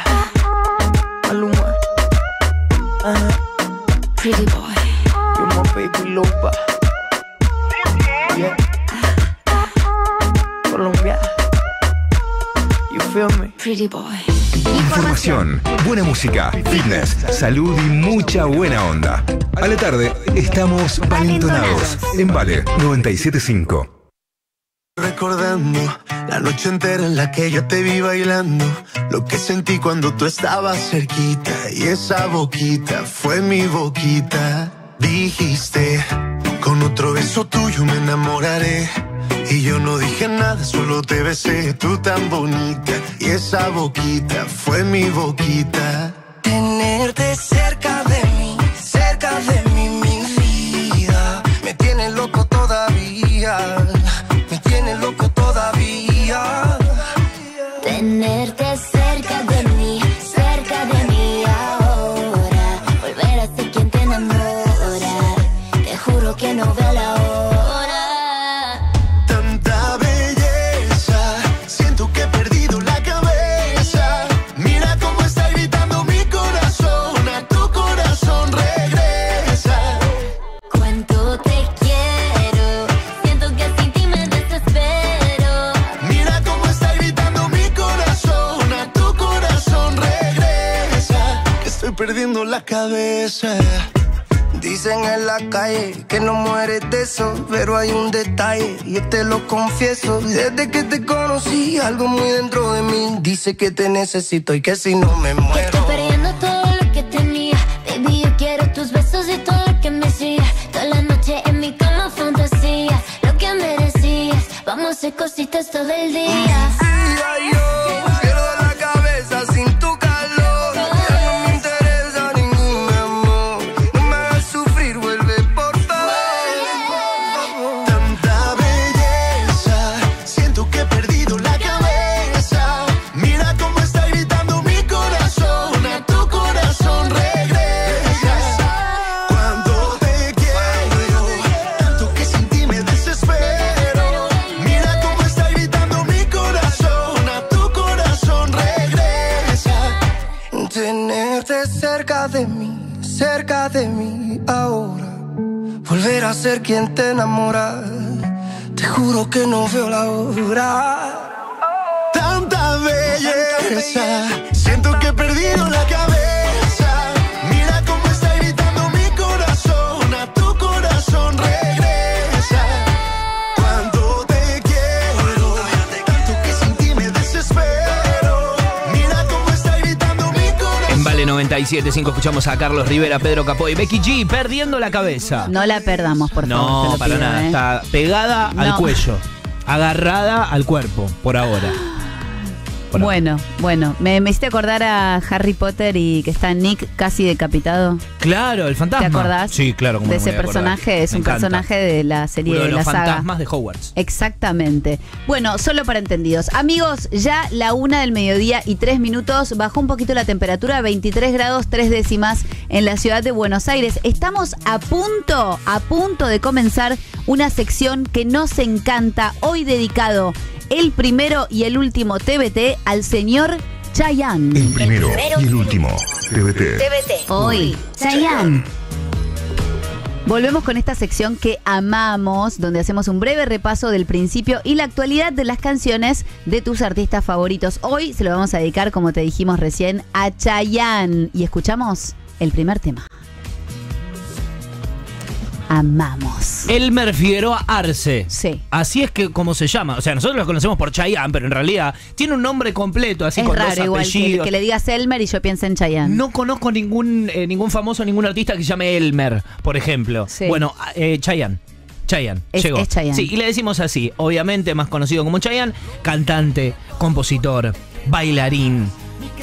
Maluma. Uh-huh. Pretty boy. You're my baby lover. Yeah. Colombia. You feel me? Pretty boy. Información, buena música, fitness, salud y mucha buena onda. A la tarde estamos valentonados en Vale 975. Recordando la noche entera en la que yo te vi bailando, lo que sentí cuando tú estabas cerquita y esa boquita fue mi boquita. Dijiste, con otro beso tuyo me enamoraré. Y yo no dije nada, solo te besé, tú tan bonita. Y esa boquita fue mi boquita. Tenerte Tenerte la cabeza. Dicen en la calle que no mueres de eso, pero hay un detalle, yo te lo confieso. Desde que te conocí, algo muy dentro de mí dice que te necesito y que si no me muero. Estoy perdiendo todo lo que tenía. Baby, yo quiero tus besos y todo lo que me hacía. Toda la noche en mi cama fantasía. Lo que merecías. Vamos a hacer cositas todo el día. Ay, Volver a ser quien te enamora. Te juro que no veo la hora. Tanta belleza, siento que he perdido la 97.5 escuchamos a Carlos Rivera, Pedro Capó y Becky G perdiendo la cabeza. No la perdamos, por favor. No, para pido, nada. ¿eh? Está pegada al cuello, agarrada al cuerpo, por ahora. Bueno, bueno, me, me hiciste acordar a Harry Potter y que está Nick casi decapitado. Claro, el fantasma. ¿Te acordás? Sí, claro. cómo de no ese personaje, es Me un encanta. personaje de la serie Uno de de la los saga. fantasmas de Hogwarts. Exactamente. Bueno, solo para entendidos. Amigos, ya la una del mediodía y tres minutos bajó un poquito la temperatura, 23 grados tres décimas en la ciudad de Buenos Aires. Estamos a punto, a punto de comenzar una sección que nos encanta, hoy dedicado el primero y el último TBT al señor Chayanne. El primero y el último. TBT. Hoy, Chayanne. Volvemos con esta sección que amamos, donde hacemos un breve repaso del principio y la actualidad de las canciones de tus artistas favoritos. Hoy se lo vamos a dedicar, como te dijimos recién, a Chayanne. Y escuchamos el primer tema. Amamos. Elmer Figueroa Arce. Sí. Así es que como se llama. O sea, nosotros lo conocemos por Chayanne, pero en realidad tiene un nombre completo, así es con raro dos igual que, apellidos. que le digas Elmer y yo piense en Chayanne. No conozco ningún, eh, ningún famoso, ningún artista que se llame Elmer, por ejemplo. Sí. Bueno, eh, Chayanne. Chayanne, Es- llegó. es Chayanne. Sí, y le decimos así, obviamente más conocido como Chayanne, cantante, compositor, bailarín,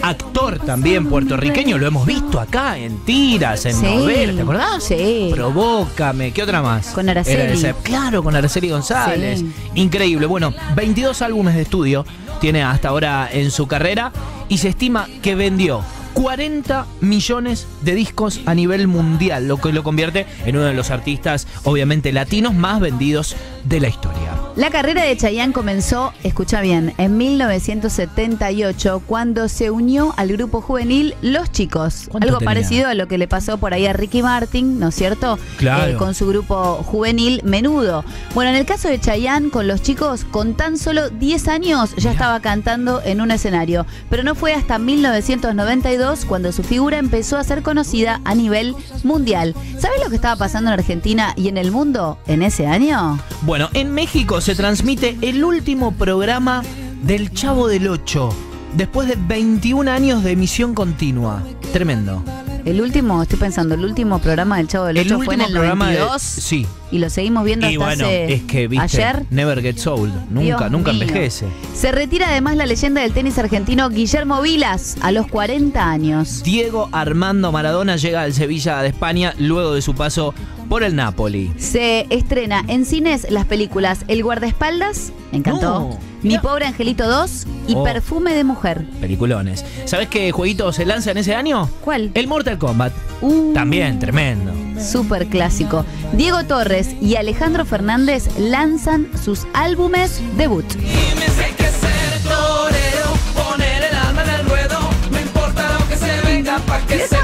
actor también puertorriqueño, lo hemos visto acá en tiras, en Sí. novelas, ¿te acordás? Sí. Provócame, ¿qué otra más? Con Araceli. Era ese- claro, con Araceli González. Sí. Increíble. Bueno, 22 álbumes de estudio tiene hasta ahora en su carrera y se estima que vendió 40 millones de discos a nivel mundial, lo que lo convierte en uno de los artistas, obviamente latinos, más vendidos de la historia. La carrera de Chayanne comenzó, escucha bien, en 1978 cuando se unió al grupo juvenil Los Chicos. ¿Cuánto Algo tenía? parecido a lo que le pasó por ahí a Ricky Martin, ¿no es cierto? Claro. Eh, con su grupo juvenil Menudo. Bueno, en el caso de Chayanne con Los Chicos, con tan solo 10 años ya estaba cantando en un escenario. Pero no fue hasta 1992 cuando su figura empezó a ser conocida a nivel mundial. ¿Sabes lo que estaba pasando en Argentina y en el mundo en ese año? Bueno, en México se transmite el último programa del Chavo del Ocho, después de 21 años de emisión continua. Tremendo. El último, estoy pensando, el último programa del Chavo del El Ocho fue en el programa de- 92 sí. y lo seguimos viendo Y hasta bueno, hace es que, viste, ayer. never gets old. Nunca, Dios nunca mío. envejece. Se retira además la leyenda del tenis argentino Guillermo Vilas a los 40 años. Diego Armando Maradona llega al Sevilla de España luego de su paso por el Napoli. Se estrena en cines las películas El guardaespaldas, me encantó, No, Mi pobre angelito 2 y Oh. Perfume de mujer. Peliculones. ¿Sabes qué jueguito se lanza en ese año? ¿Cuál? El Mortal Kombat. Uh. También, tremendo. Súper clásico. Diego Torres y Alejandro Fernández lanzan sus álbumes debut. Hay que ser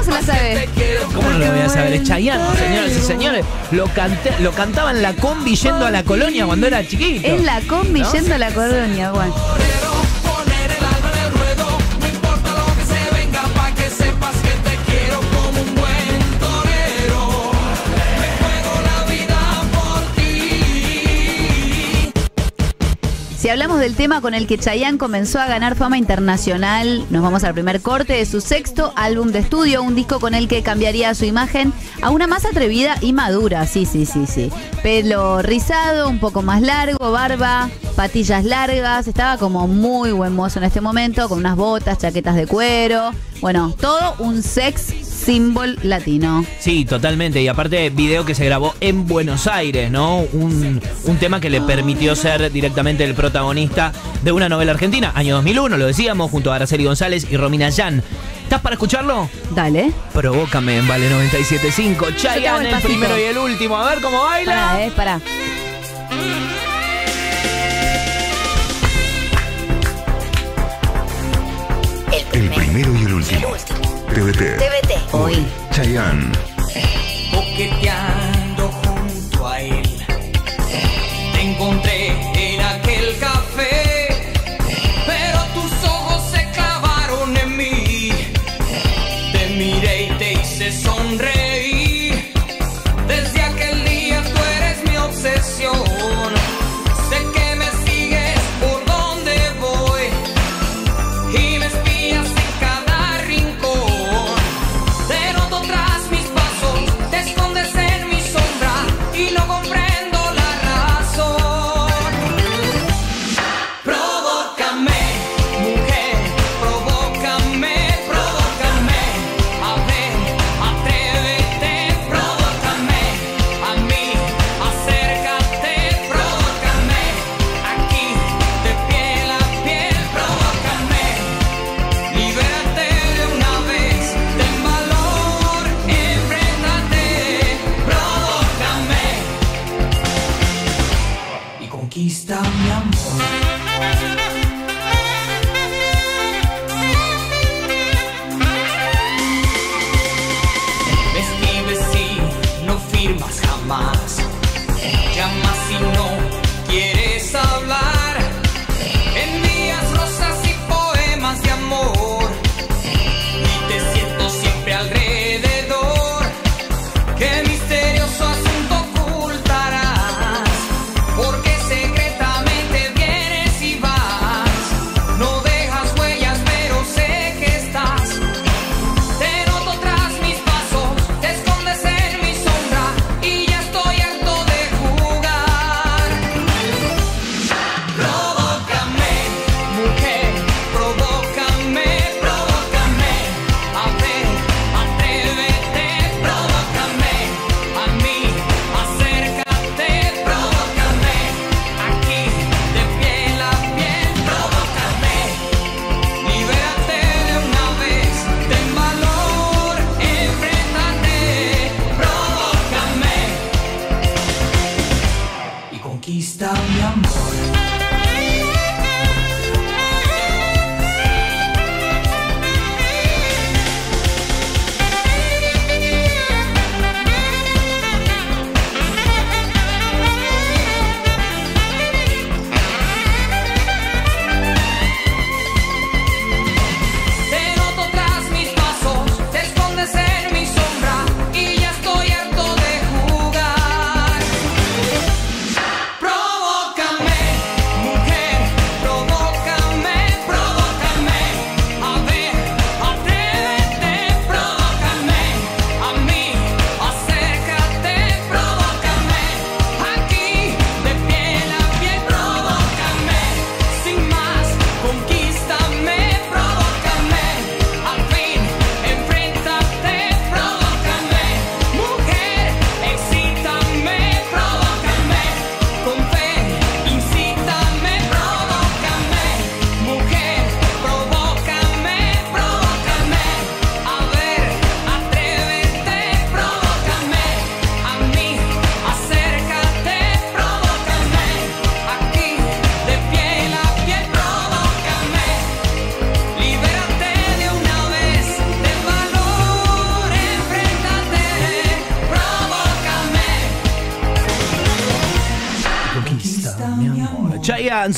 se la sabe. ¿Cómo no lo voy a saber? Es Chayanne, señoras y señores. Lo, canté, lo cantaba en la combi yendo a la colonia cuando era chiquito. En la combi yendo a la colonia, bueno. Si hablamos del tema con el que Chayanne comenzó a ganar fama internacional, nos vamos al primer corte de su sexto álbum de estudio, un disco con el que cambiaría su imagen a una más atrevida y madura, sí, sí, sí, sí. Pelo rizado, un poco más largo, barba, patillas largas, estaba como muy buen mozo en este momento, con unas botas, chaquetas de cuero, bueno, todo un sex symbol latino. Sí, totalmente. Y aparte, video que se grabó en Buenos Aires, ¿no? Un, un tema que le permitió ser directamente el protagonista de una novela argentina. Año 2001, lo decíamos, junto a Araceli González y Romina Yan. ¿Estás para escucharlo? Dale. Provócame en Vale 97.5. Yo te hago Chayanne, el primero y el último. A ver cómo baila. Pará, eh, pará. TVT. TVT. Hoy. Chayanne.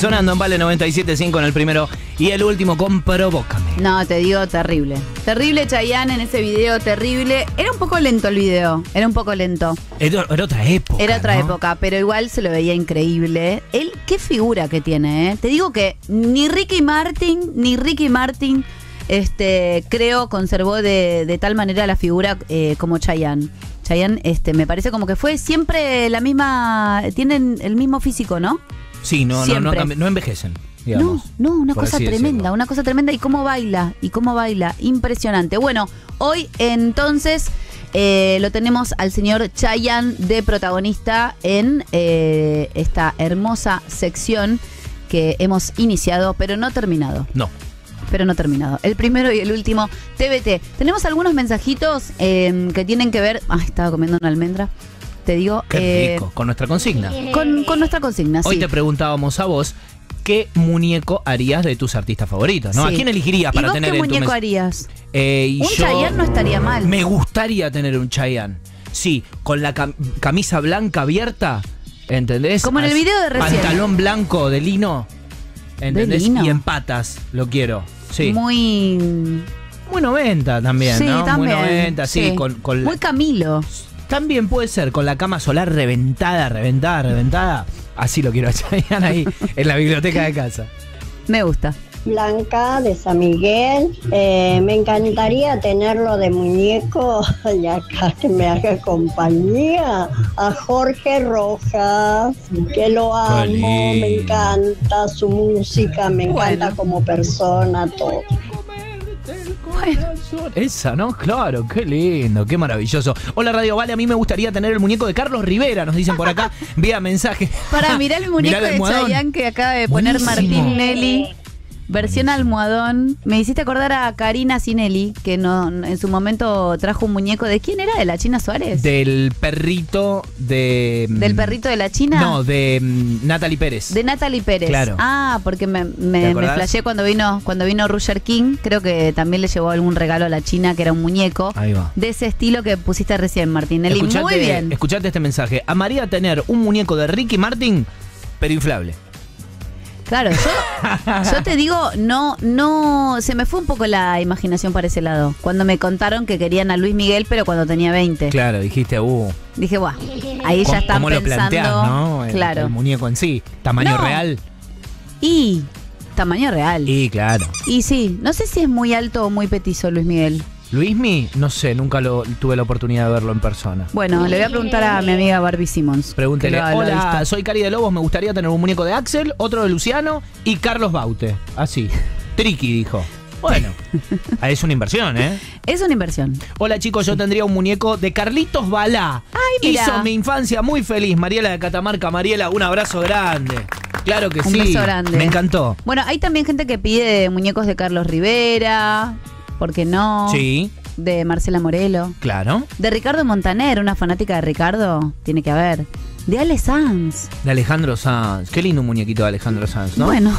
Sonando en Vale 97.5 en el primero y el último con Provócame. No, te digo terrible. Terrible Chayanne en ese video, terrible. Era un poco lento el video, era un poco lento. Era, era otra época. Era otra ¿no? época, pero igual se lo veía increíble. Él, qué figura que tiene, ¿eh? Te digo que ni Ricky Martin, ni Ricky Martin, este, creo, conservó de, de tal manera la figura eh, como Chayanne. Chayanne, este, me parece como que fue siempre la misma, tienen el mismo físico, ¿no? Sí, no, no, no, envejecen. Digamos, No, no, una cosa tremenda, decirlo. una cosa tremenda. Y cómo baila, y cómo baila, impresionante. Bueno, hoy entonces eh, lo tenemos al señor Chayan de protagonista en eh, esta hermosa sección que hemos iniciado, pero no terminado. No. Pero no terminado. El primero y el último, TBT. Tenemos algunos mensajitos eh, que tienen que ver. Ay, estaba comiendo una almendra. Te digo. Qué eh, rico, con nuestra consigna. con, con nuestra consigna, Hoy sí. te preguntábamos a vos qué muñeco harías de tus artistas favoritos, ¿no? ¿A quién elegirías ¿Y para vos tener qué en tu muñeco mes- harías? Eh, y Un yo- Chayanne no estaría mal. Me gustaría tener un Chayanne. Sí, con la cam- camisa blanca abierta, ¿entendés? Como en el video de recién. Pantalón blanco de lino, ¿entendés? lino. Y en patas, lo quiero. Sí. Muy. Muy 90 también, Sí, ¿no? también. Muy 90, sí, sí. con, con la- Muy Camilo. También puede ser con la cama solar reventada, reventada, reventada. Así lo quiero (laughs) a ahí, en la biblioteca de casa. Me gusta. Blanca de San Miguel. Eh, me encantaría tenerlo de muñeco y acá que me haga compañía a Jorge Rojas, que lo amo, me encanta su música, me encanta como persona, todo. Esa, ¿no? Claro, qué lindo, qué maravilloso. Hola Radio Vale, a mí me gustaría tener el muñeco de Carlos Rivera, nos dicen por acá, (laughs) vía mensaje. Para mirar el (laughs) muñeco Mirá de. Chayanne que acaba de poner. Martín Nelly. Versión almohadón. Me hiciste acordar a Karina Sinelli, que no, en su momento trajo un muñeco. ¿De quién era? ¿De la China Suárez? Del perrito de. mm, ¿Del perrito de la China? No, de mm, Natalie Pérez. De Natalie Pérez. Claro. Ah, porque me, ¿Te me, flasheé cuando vino, cuando vino Roger King. Creo que también le llevó algún regalo a la China, que era un muñeco. Ahí va. De ese estilo que pusiste recién, Martín Nelly. Escuchate, Muy bien. escuchate este mensaje. Amaría tener un muñeco de Ricky Martin, pero inflable. Claro, yo, yo te digo, no, no, se me fue un poco la imaginación para ese lado. Cuando me contaron que querían a Luis Miguel, pero cuando tenía 20. Claro, dijiste, uh. Dije, guau, ahí ya están ¿Cómo lo pensando. planteás, no? El, claro. el muñeco en sí. Tamaño No. real. Y tamaño real. Y claro. Y sí, no sé si es muy alto o muy petizo Luis Miguel. Luismi, no sé, nunca lo, tuve la oportunidad de verlo en persona. Bueno, le voy a preguntar a mi amiga Barbie Simmons. Pregúntele, lo lo hola, soy Cari de Lobos, me gustaría tener un muñeco de Axel, otro de Luciano y Carlos Baute. Así. Triqui dijo. Bueno, (laughs) es una inversión, ¿eh? Es una inversión. Hola chicos, yo tendría un muñeco de Carlitos Balá. Ay, mira. Hizo mi infancia muy feliz. Mariela de Catamarca, Mariela, un abrazo grande. Claro que Un sí. beso grande. Me encantó. Bueno, hay también gente que pide muñecos de Carlos Rivera, ¿por qué no? Sí, De Marcela Morelo. claro. De Ricardo Montaner, una fanática de Ricardo, tiene que haber. De Ale Sanz. De Alejandro Sanz. Qué lindo muñequito de Alejandro Sanz, ¿no? Bueno.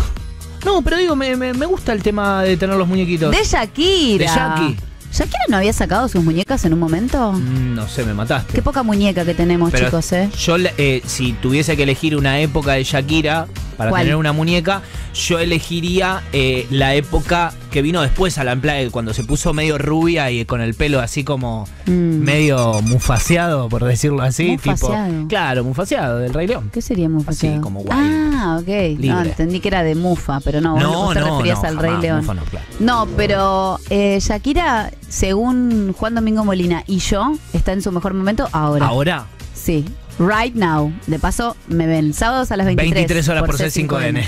No, pero digo, me, me- me gusta el tema de tener los muñequitos. De Shakira. De Shaki. ¿Shakira no había sacado sus muñecas en un momento? Mm, No sé, me mataste. Qué poca muñeca que tenemos, Pero chicos, ¿eh? Yo, eh, si tuviese que elegir una época de Shakira para ¿Cuál? tener una muñeca, yo elegiría eh, la época que vino después a la Unplugged, cuando se puso medio rubia y con el pelo así como Mm. medio mufaseado, por decirlo así. Mufaseado. Tipo, claro, mufaseado del Rey León. ¿Qué sería mufa? Así, como guay. Ah, ok. No, Libre. entendí que era de mufa, pero no, vos- vos te referías no, al Rey jamás, León. mufa no, claro. No, pero eh, Shakira, según Juan Domingo Molina y yo, está en su mejor momento ahora. Ahora, Sí. Right now. De paso, me ven sábados a las 23. 23 horas por, C5N.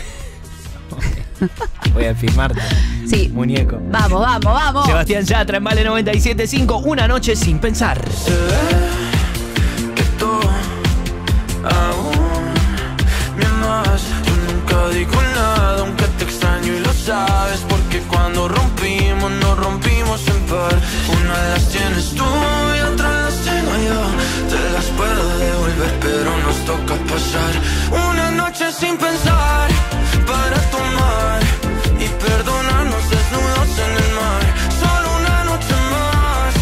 (laughs) Voy a filmarte. Sí. Muñeco. Vamos, vamos, vamos. Sebastián Yatra en Vale 97.5, una noche sin pensar. aún me amas. Yo nunca digo nada, aunque te extraño y lo sabes. Porque cuando rompimos, nos rompimos en par. Una de las tienes tú una noche sin pensar para tomar y perdonarnos desnudos en el mar. Solo una noche más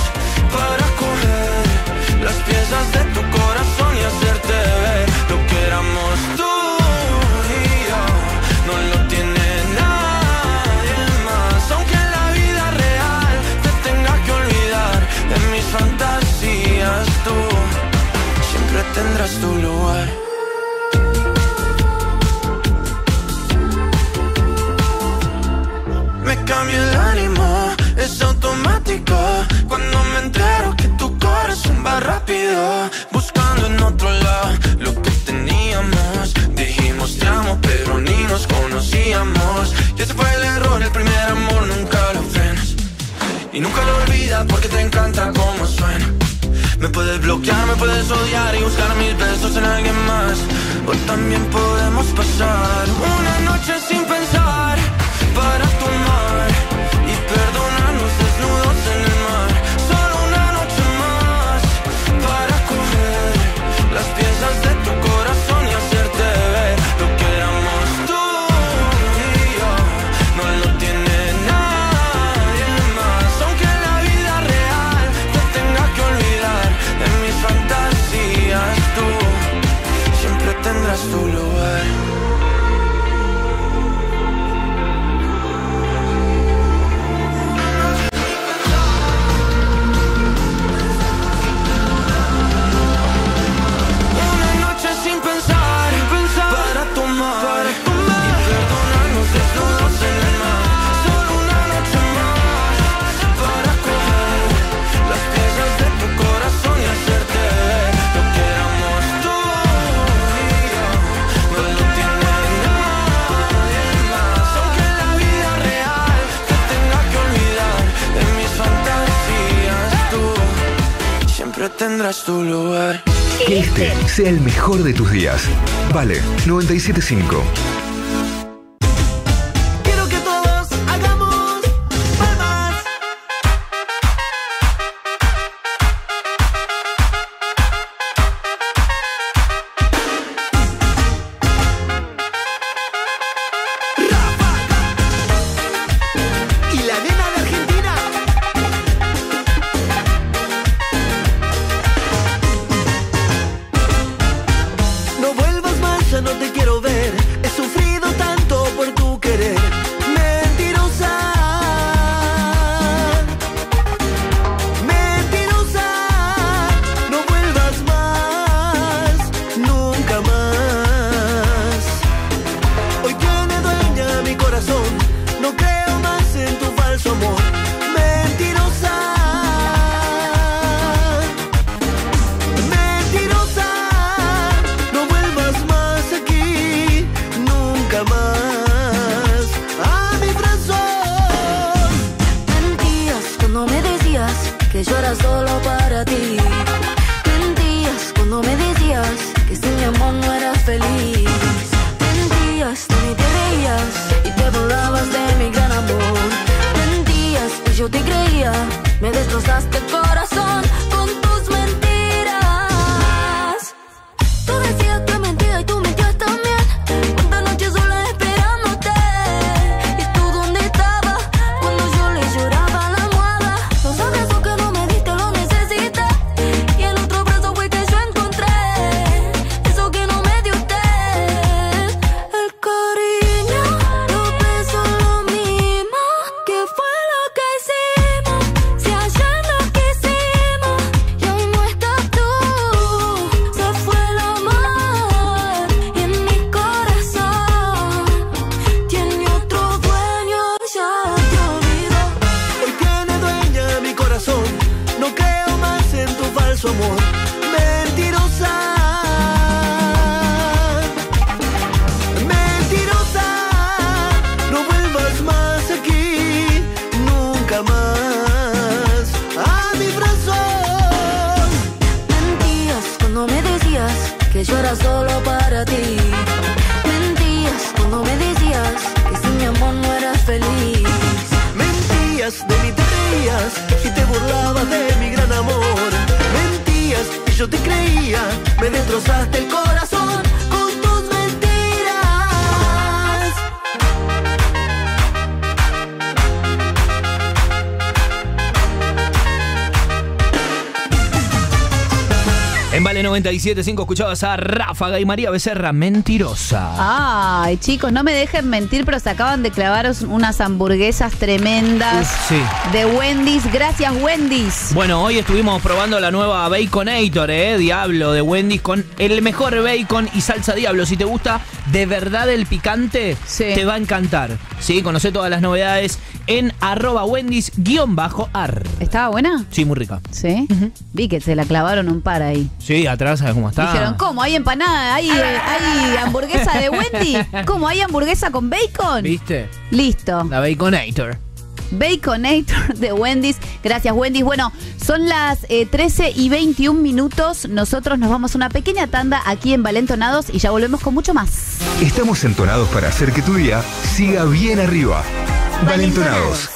para coger las piezas de tu corazón y hacerte ver lo que éramos tú y yo. No lo tiene nadie más, aunque en la vida real te tenga que olvidar en mis fantasías tú siempre tendrás tu lugar. Cambio el ánimo, es automático. Cuando me entero que tu corazón va rápido, buscando en otro lado lo que teníamos. Dijimos te amo, pero ni nos conocíamos. Y ese fue el error, el primer amor nunca lo frenas. Y nunca lo olvidas porque te encanta cómo suena. Me puedes bloquear, me puedes odiar y buscar mis besos en alguien más. O también podemos pasar una noche sin pensar para siempre tendrás tu lugar. Que este sea el mejor de tus días. Vale, 975. 97.5 escuchabas a Ráfaga y María Becerra, mentirosa. Ay, chicos, no me dejen mentir, pero se acaban de clavar unas hamburguesas tremendas Uf, sí. de Wendy's. Gracias, Wendy's. Bueno, hoy estuvimos probando la nueva Baconator, ¿eh? Diablo de Wendy's con el mejor bacon y salsa Diablo. Si te gusta de verdad el picante, te va a encantar. Sí, conoce todas las novedades en arroba Wendy's-ar. ¿Estaba buena? Sí, muy rica. Sí. Vi que se la clavaron un par ahí. Sí, atrás, ¿sabes cómo está? Dijeron, ¿cómo? ¿Hay empanada? ¿Hay, ¿Hay hamburguesa de Wendy? ¿Cómo? ¿Hay hamburguesa con bacon? ¿Viste? Listo. La Baconator. Baconator de Wendy's. Gracias, Wendy's. Bueno, son las eh, 13 y 21 minutos. Nosotros nos vamos a una pequeña tanda aquí en Valentonados y ya volvemos con mucho más. Estamos entonados para hacer que tu día siga bien arriba. Valentonados.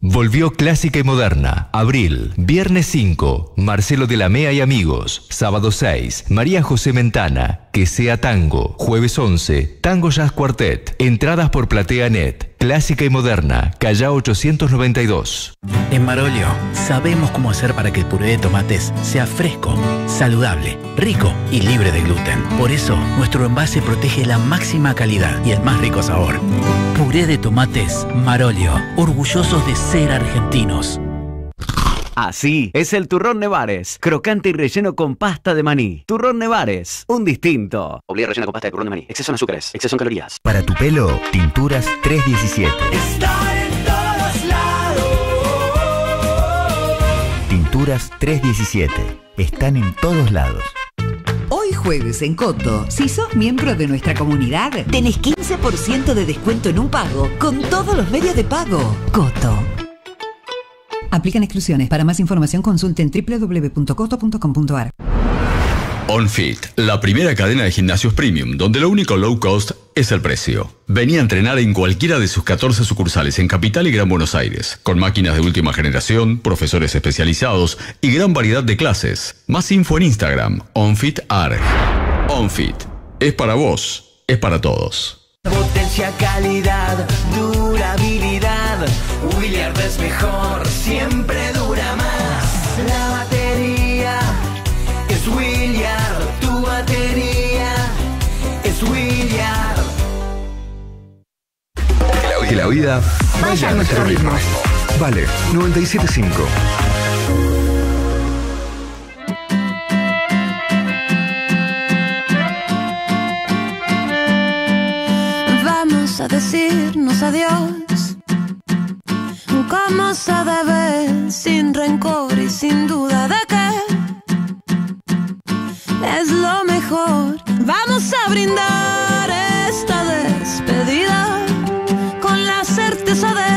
Volvió clásica y moderna. Abril, viernes 5, Marcelo de la Mea y amigos. Sábado 6, María José Mentana, Que sea Tango. Jueves 11, Tango Jazz Quartet. Entradas por Platea Net. Clásica y moderna, Callao 892. En Marolio sabemos cómo hacer para que el puré de tomates sea fresco, saludable, rico y libre de gluten. Por eso, nuestro envase protege la máxima calidad y el más rico sabor. Puré de tomates Marolio, orgullosos de ser argentinos. Así es el turrón Nevares, crocante y relleno con pasta de maní. Turrón Nevares, un distinto. Obliga rellena con pasta de turrón de maní. Exceso en azúcares, exceso en calorías. Para tu pelo, tinturas 317. Está en todos lados. Tinturas 317. Están en todos lados. Hoy jueves en Coto, si sos miembro de nuestra comunidad, tenés 15% de descuento en un pago con todos los medios de pago. Coto. Aplican exclusiones. Para más información consulten www.coto.com.ar. OnFit, la primera cadena de gimnasios premium, donde lo único low cost es el precio. Vení a entrenar en cualquiera de sus 14 sucursales en Capital y Gran Buenos Aires, con máquinas de última generación, profesores especializados y gran variedad de clases. Más info en Instagram, OnFitArg. OnFit, es para vos, es para todos. Potencia, calidad, durabilidad. Williard es mejor, siempre dura más. La batería es Williard, tu batería es Williard. Que la vida vaya a nuestro ritmo. Vale, 975. Vamos a decirnos adiós. Como se debe, sin rencor y sin duda de que es lo mejor. Vamos a brindar esta despedida con la certeza de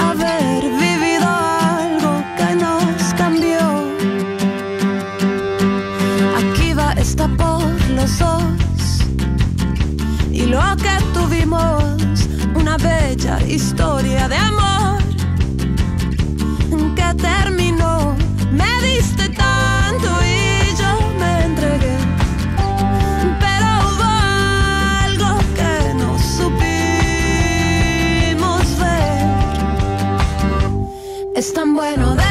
haber vivido algo que nos cambió. Aquí va esta por los dos y lo que tuvimos, una bella historia de amor terminó. Me diste tanto y yo me entregué, pero algo que no supimos ver. Es tan bueno despedirnos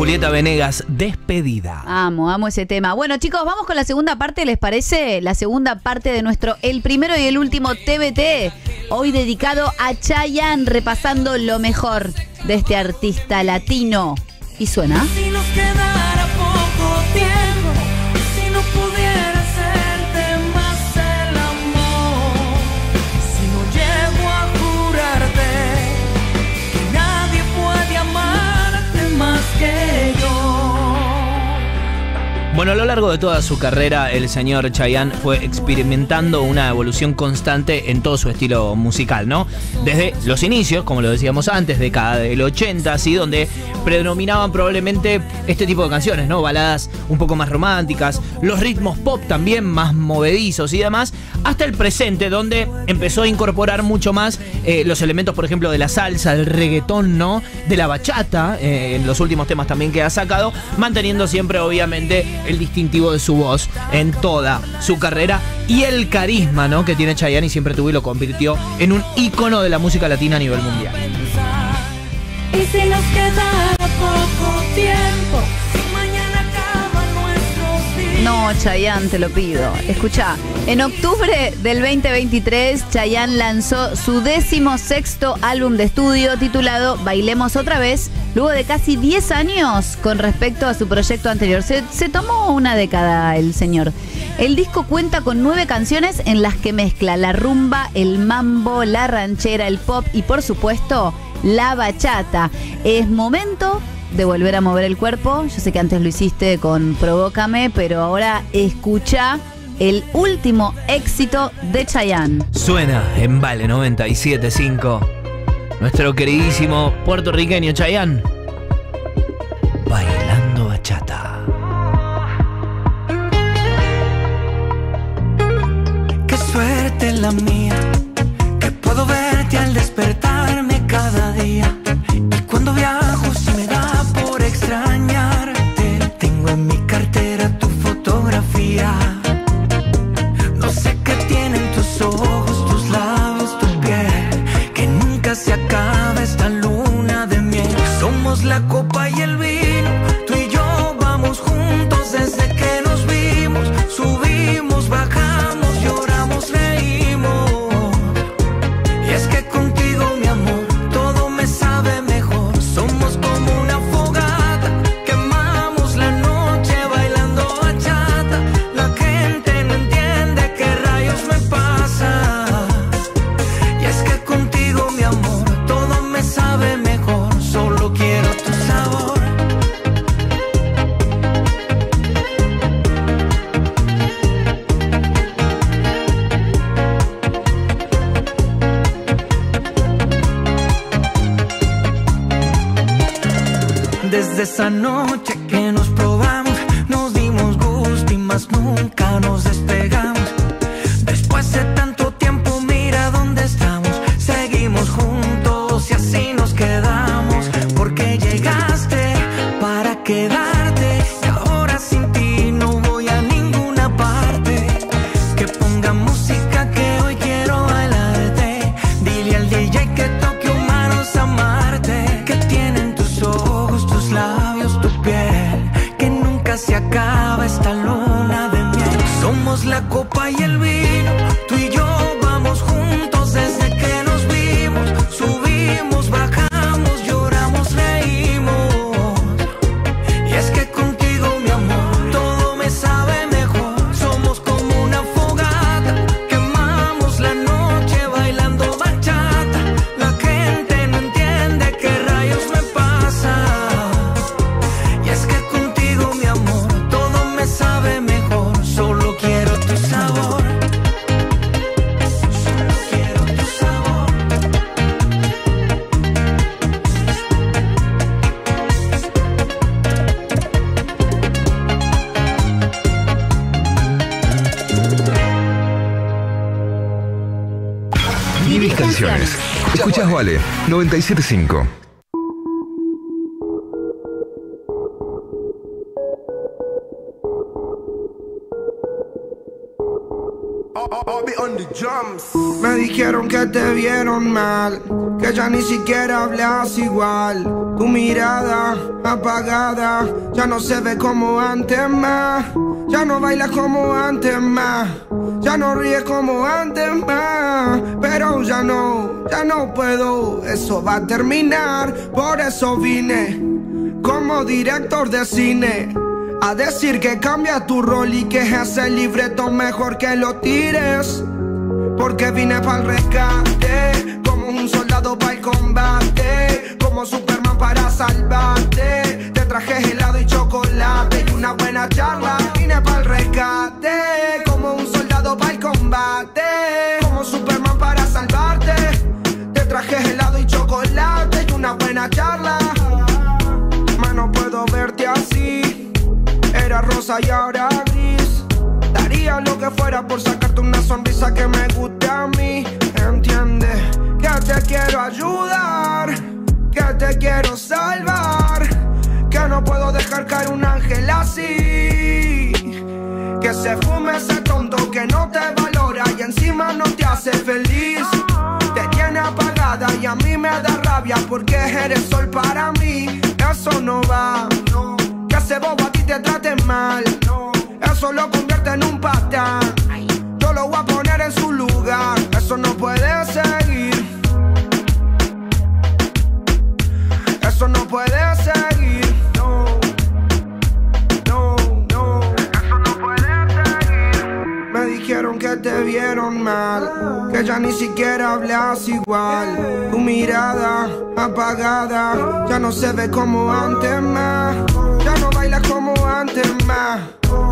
Julieta Venegas, despedida. Amo, amo ese tema. Bueno, chicos, vamos con la segunda parte, ¿les parece? La segunda parte de nuestro El primero y el último TBT. Hoy dedicado a Chayanne, repasando lo mejor de este artista latino. ¿Y suena? Largo de toda su carrera, el señor Chayanne fue experimentando una evolución constante en todo su estilo musical, ¿no? Desde los inicios, como lo decíamos antes, década del 80, así, donde predominaban probablemente este tipo de canciones, ¿no? Baladas un poco más románticas, los ritmos pop también más movedizos y demás, hasta el presente, donde empezó a incorporar mucho más eh, los elementos, por ejemplo, de la salsa, del reggaetón, ¿no? De la bachata, eh, en los últimos temas también que ha sacado, manteniendo siempre, obviamente, el distintivo de su voz en toda su carrera y el carisma, ¿no? Que tiene Chayanne y siempre tuvo y lo convirtió en un ícono de la música latina a nivel mundial. Y si nos quedara poco tiempo, No, Chayanne, te lo pido. Escucha, en octubre del 2023, Chayanne lanzó su décimo sexto álbum de estudio titulado Bailemos otra vez, luego de casi 10 años con respecto a su proyecto anterior. Se, se tomó una década el señor. El disco cuenta con nueve canciones en las que mezcla la rumba, el mambo, la ranchera, el pop y por supuesto la bachata. Es momento de volver a mover el cuerpo. Yo sé que antes lo hiciste con Provócame, pero ahora escucha el último éxito de Chayanne. Suena en Vale 97.5 nuestro queridísimo puertorriqueño Chayanne. Bailando bachata. Qué suerte la mía, que puedo verte al despertarme 975. Me dijeron que te vieron mal, que ya ni siquiera hablas igual. Tu mirada apagada ya no se ve como antes más. Ya no bailas como antes más. Ya no ríes como antes más. Pero ya no, ya no puedo. Eso va a terminar. Por eso vine como director de cine. A decir que cambia tu rol y que es ese libreto mejor que lo tires. Porque vine para el rescate, como un soldado para el combate, como Superman para salvarte. Te traje helado y chocolate y una buena charla. Rosa y ahora gris. Daría lo que fuera por sacarte una sonrisa que me guste a mí. Entiende que te quiero ayudar, que te quiero salvar, que no puedo dejar caer un ángel así. Que se fume ese tonto que no te valora y encima no te hace feliz. Te tiene apagada y a mí me da rabia porque eres sol para mí. Eso no va. Que ese bobo a ti te trate mal. Eso lo convierte en un patán. Yo lo voy a poner en su lugar. Eso no puede seguir. Eso no puede seguir. No. No, no. Eso no puede seguir. Me dijeron que te vieron mal. Que ya ni siquiera hablas igual. Tu mirada apagada. Ya no se ve como antes más. Antes más.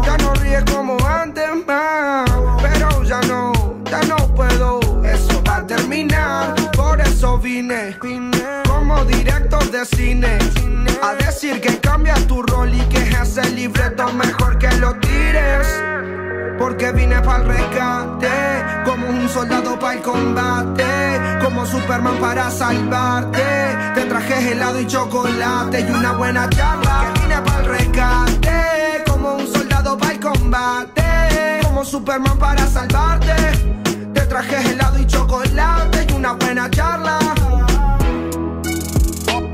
Ya no ríes como antes más. Pero ya no, ya no puedo. Eso va a terminar. Por eso vine. Como director de cine. A decir que cambia tu rol y que es el libreto mejor que lo tires. Porque vine para el rescate, como un soldado para el combate, como Superman para salvarte. Te traje helado y chocolate y una buena charla. Rescate, como un soldado para el combate, como Superman para salvarte. Te traje helado y chocolate y una buena charla.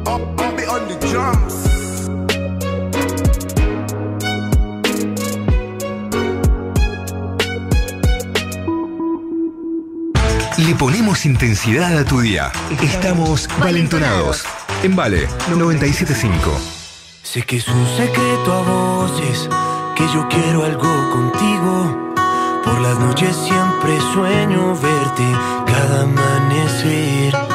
Bobby on the drums. Le ponemos intensidad a tu día. Estamos valentonados. En Vale 975. Sé que es un secreto a voces que yo quiero algo contigo. Por las noches siempre sueño verte cada amanecer.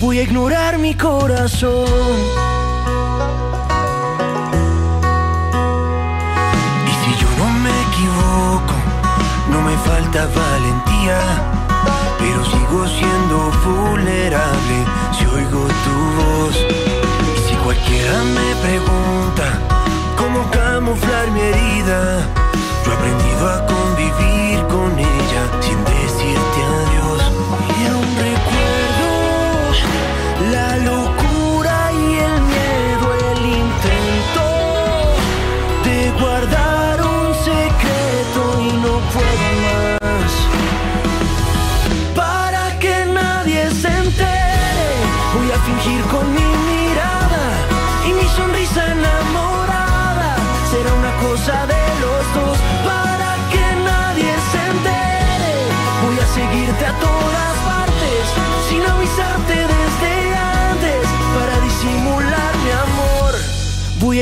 Voy a ignorar mi corazón. Y si yo no me equivoco, no me falta valentía, pero sigo siendo vulnerable si oigo tu voz. Y si cualquiera me pregunta cómo camuflar mi herida, yo he aprendido a convivir con ella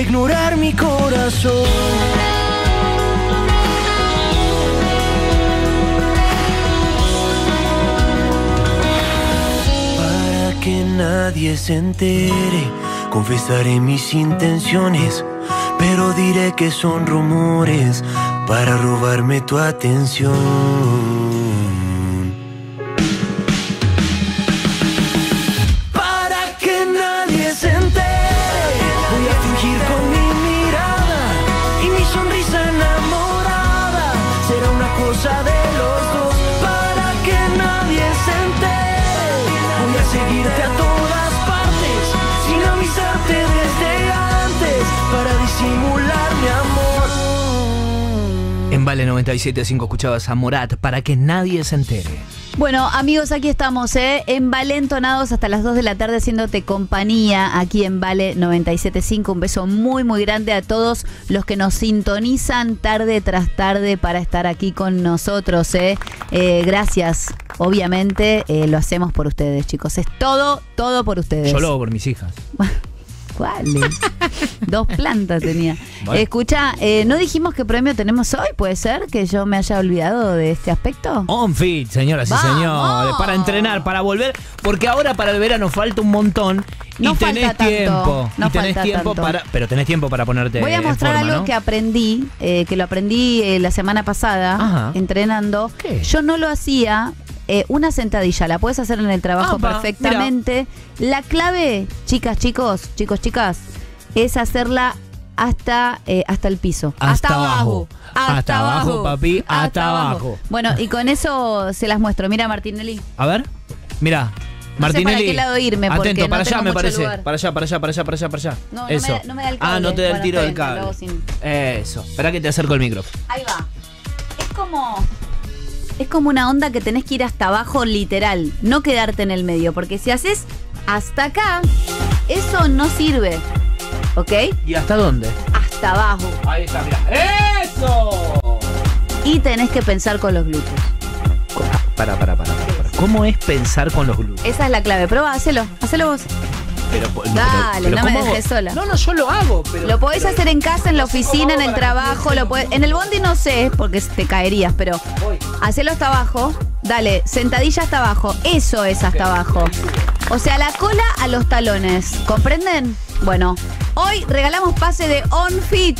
ignorar mi corazón. Para que nadie se entere, confesaré mis intenciones, pero diré que son rumores para robarme tu atención. En Vale 97.5 escuchabas a Morat para que nadie se entere. Bueno, amigos, aquí estamos, ¿eh? En Valentonados hasta las 2 de la tarde haciéndote compañía aquí en Vale 97.5. Un beso muy, muy grande a todos los que nos sintonizan tarde tras tarde para estar aquí con nosotros, ¿eh? Eh, gracias. Obviamente eh, lo hacemos por ustedes, chicos. Es todo, todo por ustedes. Yo lo hago por mis hijas. (laughs) ¿Cuáles? (laughs) Dos plantas tenía. Escucha, eh, ¿no dijimos qué premio tenemos hoy? ¿Puede ser que yo me haya olvidado de este aspecto? On fit, señoras y ¡Vamos! señores. Para entrenar, para volver. Porque ahora para el verano falta un montón. Y No tenés falta tanto, tiempo. no y tenés falta tiempo tanto. para. Pero tenés tiempo para ponerte. Voy a en mostrar forma, algo ¿no? que aprendí, eh, que lo aprendí eh, la semana pasada, Ajá. entrenando. Yo no lo hacía. Eh, una sentadilla, la puedes hacer en el trabajo perfectamente. La clave, chicas, chicos, chicos, chicas, es hacerla hasta, eh, hasta el piso. Hasta abajo. Hasta abajo, papi, hasta abajo. Bueno, y con eso se las muestro. Mira, Martinelli. A ver. Mira. No sé Martinelli. para qué lado irme, porque Atento, no para allá tengo me parece. lugar. Para allá, para allá, para allá, para allá, para allá. No, no Eso. me da- no me da el Ah, cable. no te da el Bueno, tiro del cable. sin- Eso. Espera que te acerco el micrófono. Ahí va. Es como. Es como una onda que tenés que ir hasta abajo, literal. No quedarte en el medio. Porque si haces hasta acá, eso no sirve. ¿Ok? ¿Y hasta dónde? Hasta abajo. Ahí está, mira. ¡Eso! Y tenés que pensar con los glúteos. Para, para, para, para, para. ¿Cómo es pensar con los glúteos? Esa es la clave. Prueba, hacelo. Hacelo vos. Pero, pero- Dale, pero no me ¿cómo dejes hago? sola. No, no, yo lo hago, pero. Lo podés hacer en casa, en la oficina, en el trabajo, lo podés- en el bondi no sé, porque te caerías, pero hacelo hasta abajo, dale, sentadilla hasta abajo, eso es hasta abajo. O sea, la cola a los talones, ¿comprenden? Bueno, hoy regalamos pase de On Fit.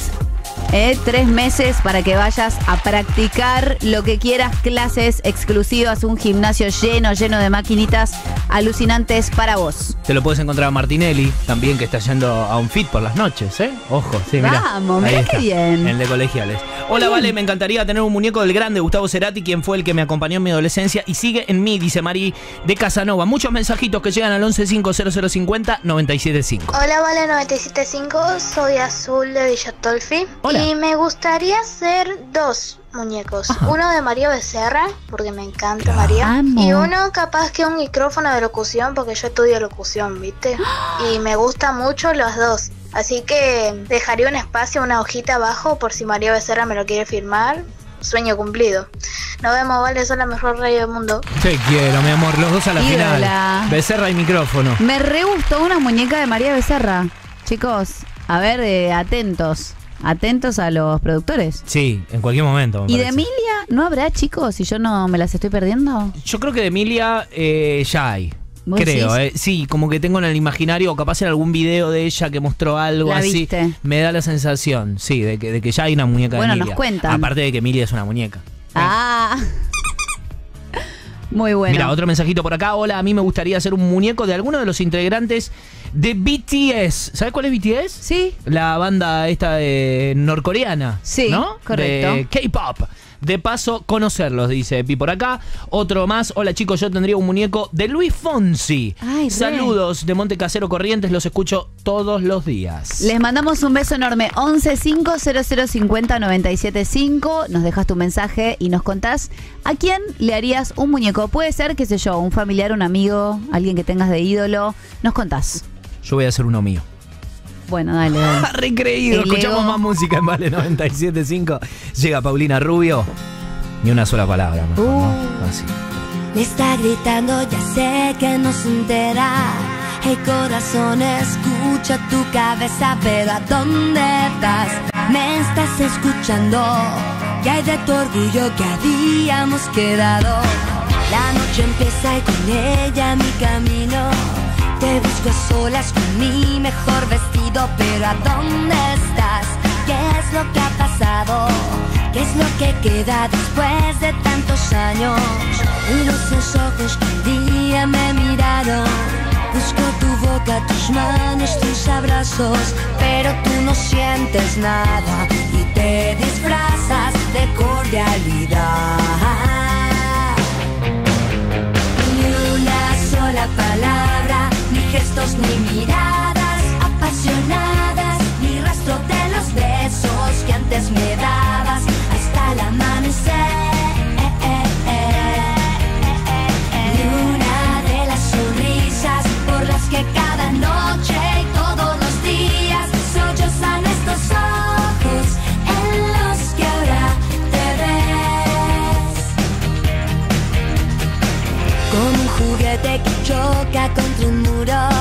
¿Eh? tres meses para que vayas a practicar lo que quieras, clases exclusivas, un gimnasio lleno, lleno de maquinitas alucinantes para vos. Te lo puedes encontrar a Martinelli, también que está yendo a un fit por las noches, ¿eh? Ojo, sí, mira. Vamos, mirá qué bien. En el de colegiales. Hola, Vale, me encantaría tener un muñeco del grande Gustavo Cerati, quien fue el que me acompañó en mi adolescencia y sigue en mí, dice Mari de Casanova. Muchos mensajitos que llegan al 11500050 975. Hola, Vale 975, soy Azul de Villatolfi y me gustaría hacer dos muñecos. Uno de María Becerra, porque me encanta María, amo. y uno capaz que un micrófono de locución, porque yo estudio locución, ¿viste? (gasps) Y me gustan mucho los dos. Así que dejaría un espacio, una hojita abajo por si María Becerra me lo quiere firmar. Sueño cumplido. Nos vemos, Vale, son la mejor radio del mundo. Te quiero, mi amor, los dos a la Ídola. final. Becerra y micrófono. Me re gustó una muñeca de María Becerra. Chicos, a ver, eh, atentos. Atentos a los productores. Sí, en cualquier momento. me ¿Y de parece. Emilia no habrá, chicos? Si yo no me las estoy perdiendo. Yo creo que de Emilia eh, ya hay. ¿Vos Creo, eh. sí, como que tengo en el imaginario, o capaz en algún video de ella que mostró algo ¿La así. viste? Me da la sensación, sí, de que, de que ya hay una muñeca Bueno, de nos Emilia. cuentan. Aparte de que Emilia es una muñeca. Ah. Muy bueno. Mira, otro mensajito por acá. Hola, a mí me gustaría hacer un muñeco de alguno de los integrantes de BTS. ¿Sabes cuál es BTS? Sí. La banda esta de norcoreana. Sí, ¿no? correcto. De K-pop. De paso, conocerlos, dice Pi por acá. Otro más. Hola chicos, yo tendría un muñeco de Luis Fonsi. Ay. Saludos de Monte Casero Corrientes, los escucho todos los días. Les mandamos un beso enorme. 1150050975. Nos dejas tu mensaje y nos contás a quién le harías un muñeco. Puede ser, qué sé yo, un familiar, un amigo, alguien que tengas de ídolo. Nos contás. Yo voy a hacer uno mío. Bueno, dale, dale. (laughs) Recreído. El Escuchamos más música en Vale 97.5. Llega Paulina Rubio. Ni una sola palabra, mejor, ¿no? Así. Me está gritando, ya sé que no se entera. Hey corazón, escucha tu cabeza, pero ¿a dónde estás? Me estás escuchando. ¿Qué hay de tu orgullo que habíamos quedado? La noche empieza y con ella mi camino. Te busco a solas con mi mejor vestido, pero ¿a dónde estás? ¿Qué es lo que ha pasado? ¿Qué es lo que queda después de tantos años? En los ojos que un día me miraron. Busco tu boca, tus manos, tus abrazos, pero tú no sientes nada y te disfrazas de cordialidad. Ni miradas apasionadas, ni rastro de los besos que antes me dabas hasta el amanecer. Ni una de las sonrisas por las que cada noche y todos los días sollozan estos ojos en los que ahora te ves. Como un juguete que choca contra un muro.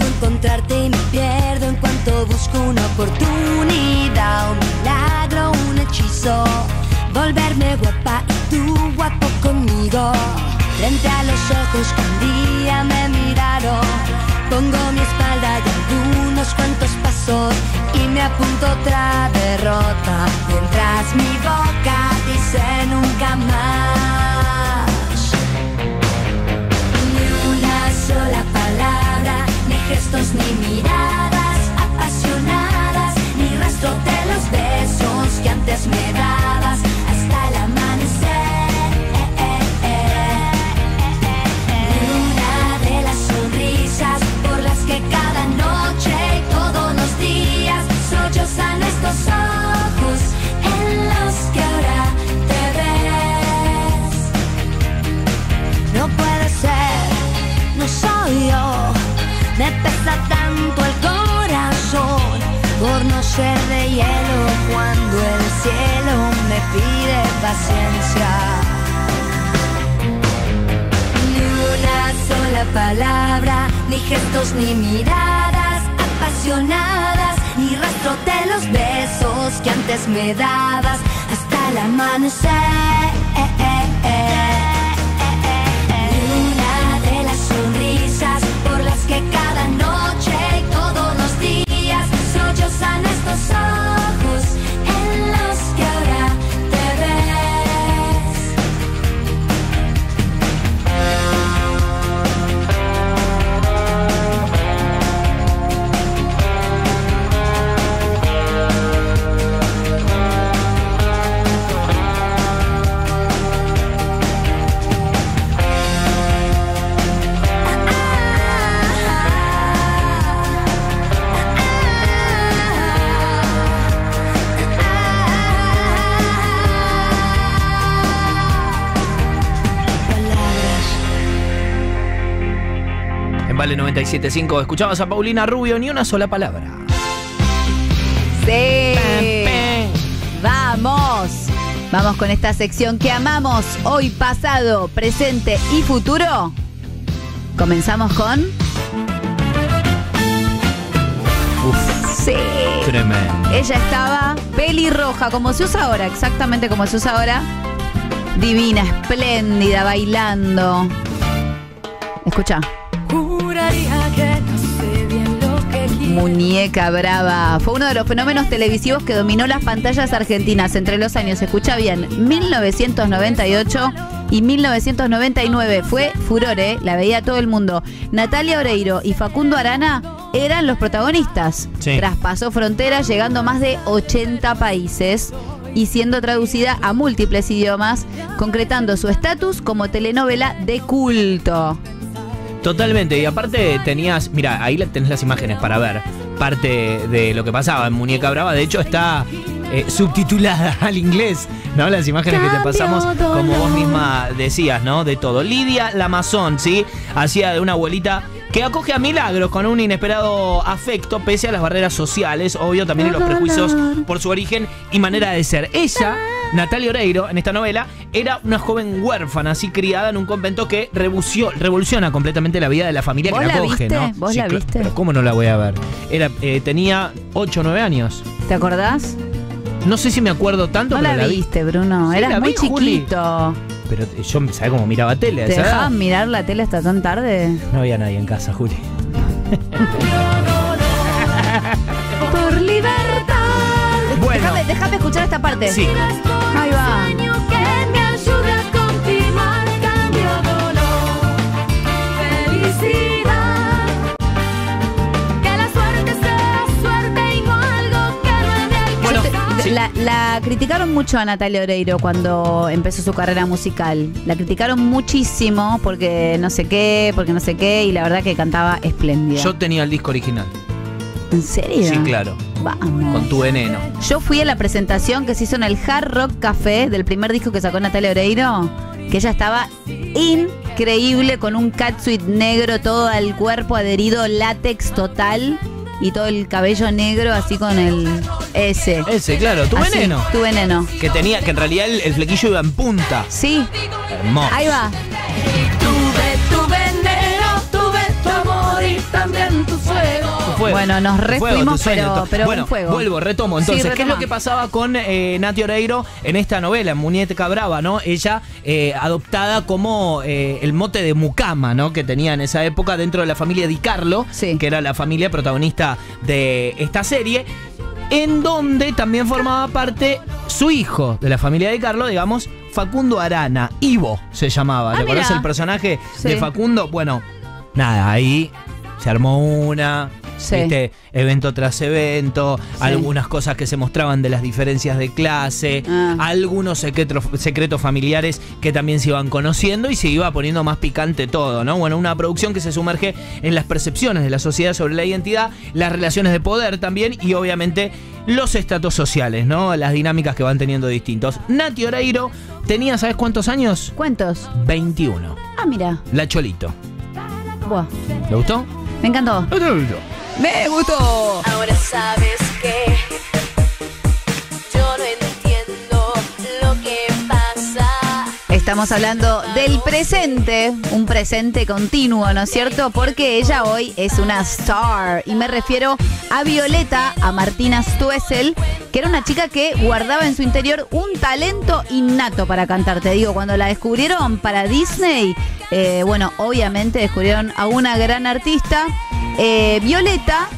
Encontrarte y me pierdo en cuanto busco una oportunidad, un milagro, un hechizo. Volverme guapa y tú guapo conmigo. Frente a los ojos que un día me miraron. Pongo mi espalda y algunos cuantos pasos y me apunto otra derrota. Mientras mi boca dice nunca más. Ni una sola gestos, ni miradas apasionadas, ni rastro de los besos que antes me dabas hasta el amanecer. Ni una de las sonrisas por las que cada noche y todos los días sollozan estos ojos en los que ahora te ves. No puede ser, no soy yo. Me pesa tanto el corazón por no ser de hielo cuando el cielo me pide paciencia. Ni una sola palabra, ni gestos, ni miradas apasionadas, ni rastro de los besos que antes me dabas hasta el amanecer. Que cada noche y todos los días sollozan estos ojos Vale 97.5 escuchabas a Paulina Rubio, ni una sola palabra. Sí. Vamos. Vamos con esta sección que amamos hoy, pasado, presente y futuro. Comenzamos con. Sí. Tremendo. Ella estaba pelirroja, como se usa ahora, exactamente como se usa ahora. Divina, espléndida, bailando. Escucha. Muñeca Brava. Fue uno de los fenómenos televisivos que dominó las pantallas argentinas entre los años, escucha bien, 1998 y 1999. Fue furore, la veía todo el mundo. Natalia Oreiro y Facundo Arana eran los protagonistas. Sí. Traspasó fronteras llegando a más de 80 países y siendo traducida a múltiples idiomas, concretando su estatus como telenovela de culto. Totalmente, y aparte tenías, mira, ahí tenés las imágenes para ver parte de lo que pasaba en Muñeca Brava, de hecho está eh, subtitulada (laughs) al inglés, ¿no? Las imágenes que te pasamos, como vos misma decías, ¿no? De todo. Lidia Lamazón, ¿sí? Hacía de una abuelita que acoge a milagros con un inesperado afecto, pese a las barreras sociales, obvio, también y los prejuicios por su origen y manera de ser. Ella, Natalia Oreiro, en esta novela, era una joven huérfana, así criada en un convento que revolució- revoluciona completamente la vida de la familia ¿Vos que la la acoge, viste? ¿no? ¿Vos la viste? Pero ¿cómo no la voy a ver? Era, eh, tenía 8 o 9 años. ¿Te acordás? No sé si me acuerdo tanto, No pero la la vi. viste, Bruno. Sí, Eras muy vi, Juli. Pero yo, ¿sabes cómo miraba tele? ¿Te dejaban mirar la tele hasta tan tarde? No había nadie en casa, Juli. (laughs) Por libertad. Bueno. Déjame escuchar esta parte. Sí. Ahí va. La, criticaron mucho a Natalia Oreiro cuando empezó su carrera musical. La criticaron muchísimo porque no sé qué, porque no sé qué, y la verdad que cantaba espléndida. Yo tenía el disco original. ¿En serio? Sí, claro. Vamos. Con tu veneno. Yo fui a la presentación que se hizo en el Hard Rock Café del primer disco que sacó Natalia Oreiro, que ella estaba increíble con un catsuit negro, todo el cuerpo adherido, látex total y todo el cabello negro así con el ese. Ese, claro, tu Así, veneno. Tu veneno. Que tenía, que en realidad el, el flequillo iba en punta. Sí. Hermoso. Ahí va. Fuego. Bueno, nos Tu re fuego, fuimos, tu sueño, pero- pero bueno, un fuego. vuelvo, retomo. Sí, Entonces, ¿qué es lo que pasaba con eh, Nati Oreiro en esta novela, en Muñeca Brava, ¿no? Ella eh, adoptada como eh, el mote de Mucama, ¿no? Que tenía en esa época dentro de la familia Di Carlo, que era la familia protagonista de esta serie. En donde también formaba parte su hijo de la familia de Carlo, digamos, Facundo Arana. Ivo se llamaba. Ah, ¿Te acordás el personaje Sí. de Facundo? Bueno, nada, ahí se armó una. Sí. ¿viste? Evento tras evento, algunas cosas que se mostraban de las diferencias de clase, Ah. algunos secretos, secretos familiares que también se iban conociendo y se iba poniendo más picante todo, ¿no? Bueno, una producción que se sumerge en las percepciones de la sociedad sobre la identidad, las relaciones de poder también y obviamente los estatus sociales, ¿no? Las dinámicas que van teniendo distintos. Nati Oreiro tenía, ¿sabes cuántos años? ¿Cuántos? 21. Ah, mira. La Cholito. Buah. ¿Le gustó? Me encantó. Me gustó. Ahora sabes que yo no entiendo lo que pasa. Estamos hablando del presente, un presente continuo, ¿no es cierto? Porque ella hoy es una star. Y me refiero a Violeta, a Martina Stuessel, que era una chica que guardaba en su interior un talento innato para cantar. Te digo, cuando la descubrieron para Disney, eh, bueno, obviamente descubrieron a una gran artista. Eh, Violeta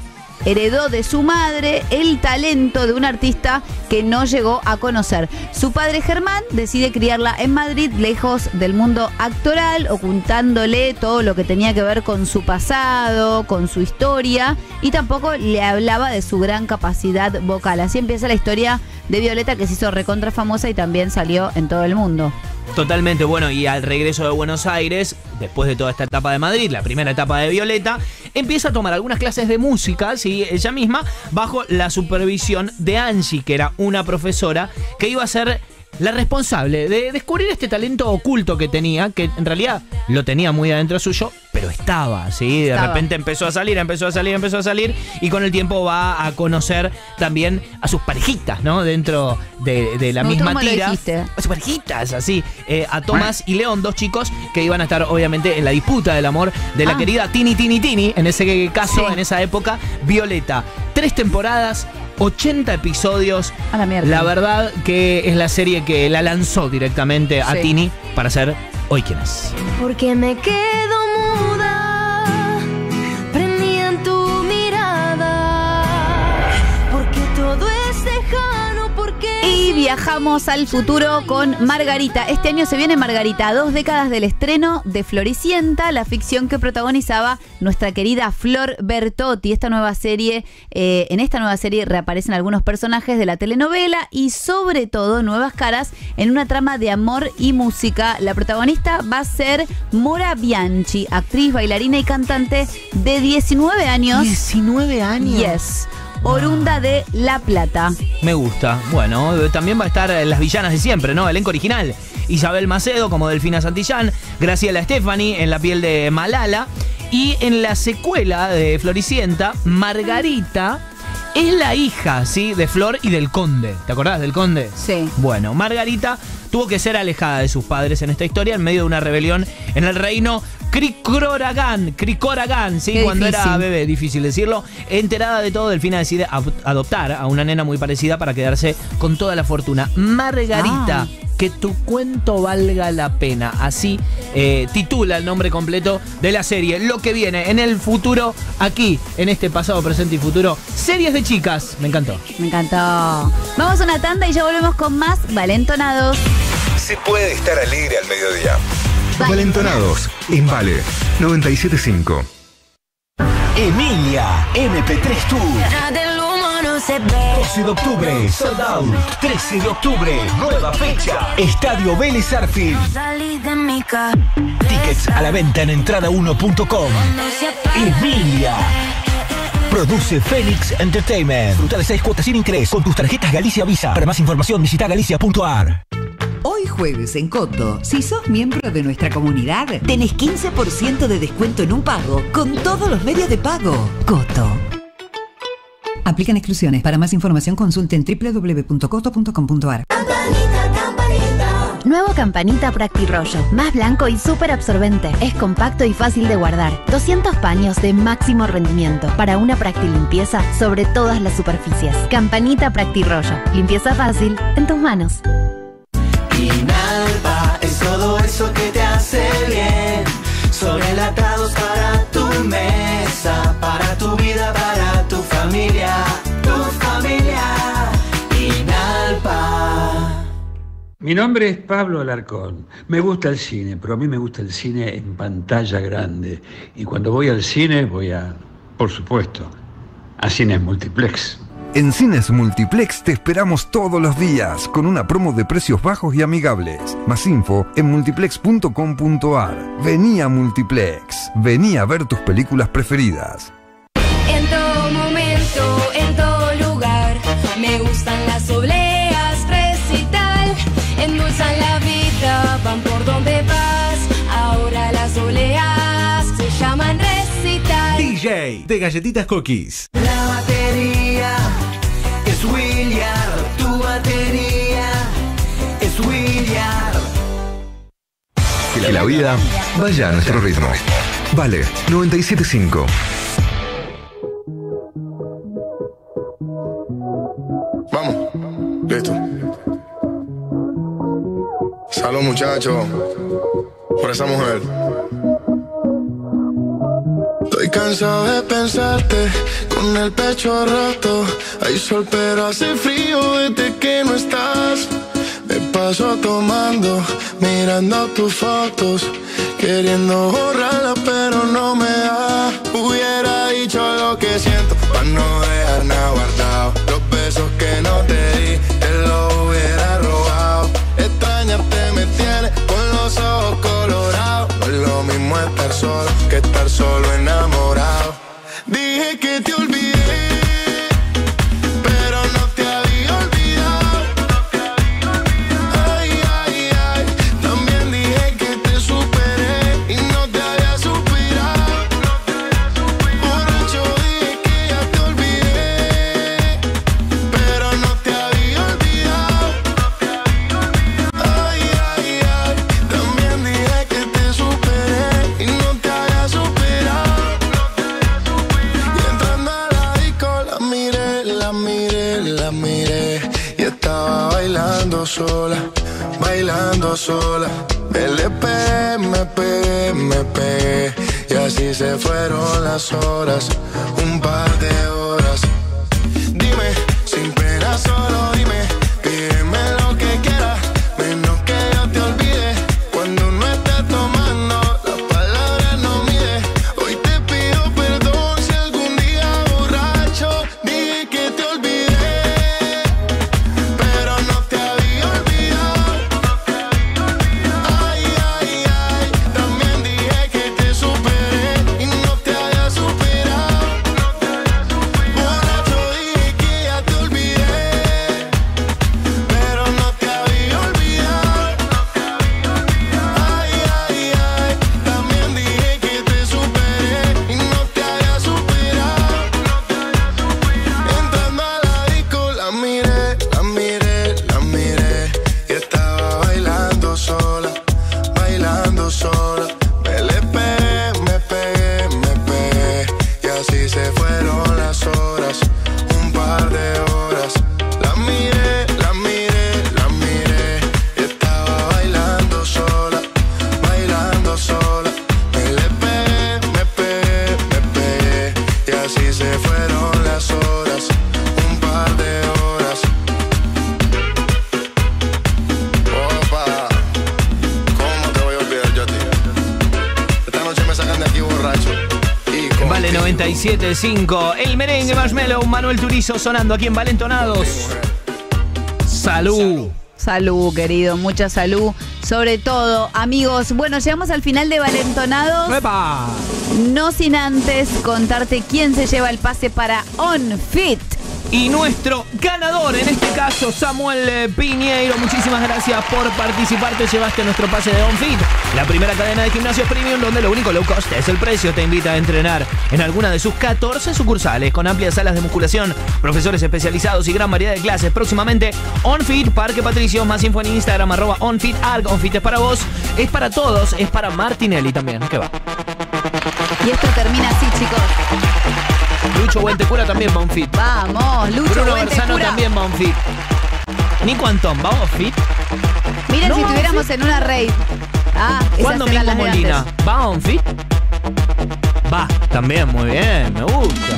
heredó de su madre el talento de un artista que no llegó a conocer. Su padre Germán decide criarla en Madrid, lejos del mundo actoral, ocultándole todo lo que tenía que ver con su pasado, con su historia, y tampoco le hablaba de su gran capacidad vocal. Así empieza la historia de Violeta que se hizo recontra famosa y también salió en todo el mundo. Totalmente bueno y al regreso de Buenos Aires, después de toda esta etapa de Madrid, la primera etapa de Violeta, empieza a tomar algunas clases de música, ¿sí? ella misma, bajo la supervisión de Angie, que era una profesora que iba a ser la responsable de descubrir este talento oculto que tenía, que en realidad lo tenía muy adentro suyo, pero estaba, ¿sí? De Estaba. repente empezó a salir, empezó a salir, empezó a salir, y con el tiempo va a conocer también a sus parejitas, ¿no? Dentro de, de la misma tira. A sus parejitas, así. eh, a Tomás y León, dos chicos que iban a estar obviamente en la disputa del amor de la Ah. querida Tini Tini Tini, en ese caso, Sí. en esa época, Violeta. Tres temporadas. 80 episodios. A la mierda. La verdad que es la serie que la lanzó directamente a Sí. Tini para ser hoy quien es. Porque me quedo viajamos al futuro con Margarita. Este año se viene Margarita, dos décadas del estreno de Floricienta, la ficción que protagonizaba nuestra querida Flor Bertotti. Esta nueva serie, eh, en esta nueva serie reaparecen algunos personajes de la telenovela y sobre todo nuevas caras en una trama de amor y música. La protagonista va a ser Mora Bianchi, actriz, bailarina y cantante de 19 años. 19 años. Yes. Orunda de La Plata. Me gusta. Bueno, también va a estar las villanas de siempre, ¿no? Elenco original. Isabel Macedo como Delfina Santillán, Graciela Stephanie en la piel de Malala. Y en la secuela de Floricienta, Margarita es la hija, ¿sí? De Flor y del Conde. ¿Te acordás del Conde? Sí. Bueno, Margarita tuvo que ser alejada de sus padres en esta historia en medio de una rebelión en el reino Cricoragán, Cricoragán, ¿sí? Qué Cuando era bebé, difícil decirlo. Enterada de todo, Delfina decide adoptar a una nena muy parecida para quedarse con toda la fortuna. Margarita. Que tu cuento valga la pena. Así eh, titula el nombre completo de la serie. Lo que viene en el futuro, aquí, en este pasado, presente y futuro. Series de chicas. Me encantó. Me encantó. Vamos a una tanda y ya volvemos con más Valentonados. Se puede estar alegre al mediodía. Valentonados en Vale 975. Emilia, MP3 Tour. No se ve. 12 de octubre, sold out. 13 de octubre, nueva fecha. Estadio Vélez Arfield. Salí de mi casa. Tickets a la venta en entrada1.com. Emilia. Produce Phoenix Entertainment. Disfruta de 6 cuotas sin interés con tus tarjetas Galicia Visa. Para más información visita galicia.ar. Hoy jueves en Coto, si sos miembro de nuestra comunidad, tenés 15% de descuento en un pago con todos los medios de pago. Coto. Aplican exclusiones. Para más información consulten www.coto.com.ar. Nuevo Campanita Rollo, más blanco y súper absorbente. Es compacto y fácil de guardar. 200 paños de máximo rendimiento para una limpieza sobre todas las superficies. Campanita Rollo, limpieza fácil en tus manos. Inalba es todo eso que te hace bien. Sobrelatados para tu mesa, para tu vida, para tu familia, tu familia. Inalba. Mi nombre es Pablo Alarcón. Me gusta el cine, pero a mí me gusta el cine en pantalla grande. Y cuando voy al cine, voy a, por supuesto, a cines multiplex. En Cines Multiplex te esperamos todos los días con una promo de precios bajos y amigables. Más info en multiplex.com.ar. Vení a Multiplex. Vení a ver tus películas preferidas. De Galletitas Cookies. La batería es William, tu batería es William. Que la vida vaya a nuestro ritmo. Vale 975. Vamos, listo. Salud muchachos, por esa mujer. Cansado de pensarte con el pecho roto. Hay sol pero hace frío desde que no estás. Me paso tomando, mirando tus fotos, queriendo borrarlas pero no me da. Hubiera dicho lo que siento para no dejar nada guardado. Así se fueron las horas, un par de horas. 97.5. El merengue marshmallow, Manuel Turizo sonando aquí en Valentonados. Salud. Salud, querido, mucha salud. Sobre todo, amigos, bueno, llegamos al final de Valentonados. ¡Epa! No sin antes contarte quién se lleva el pase para On Fit. Y nuestro ganador, en este caso Samuel eh, Piñeiro, muchísimas gracias por participar. Te llevaste nuestro pase de OnFit, la primera cadena de gimnasios premium donde lo único low cost es el precio. Te invita a entrenar en alguna de sus 14 sucursales con amplias salas de musculación, profesores especializados y gran variedad de clases. Próximamente OnFit, Parque Patricio, más info en Instagram, arroba OnFit, algo OnFit es para vos, es para todos, es para Martinelli también. ¿Qué va? Y esto termina así, chicos. Lucho Buentecura también va. Vamos, Lucho Bruno. Bersano también va a OnFit. Nico Antón, ¿va a OnFit? Miren No, si estuviéramos en una raid. Ah, ¿Cuándo de Molina? ¿Va a OnFit? Va, también, muy bien, me gusta.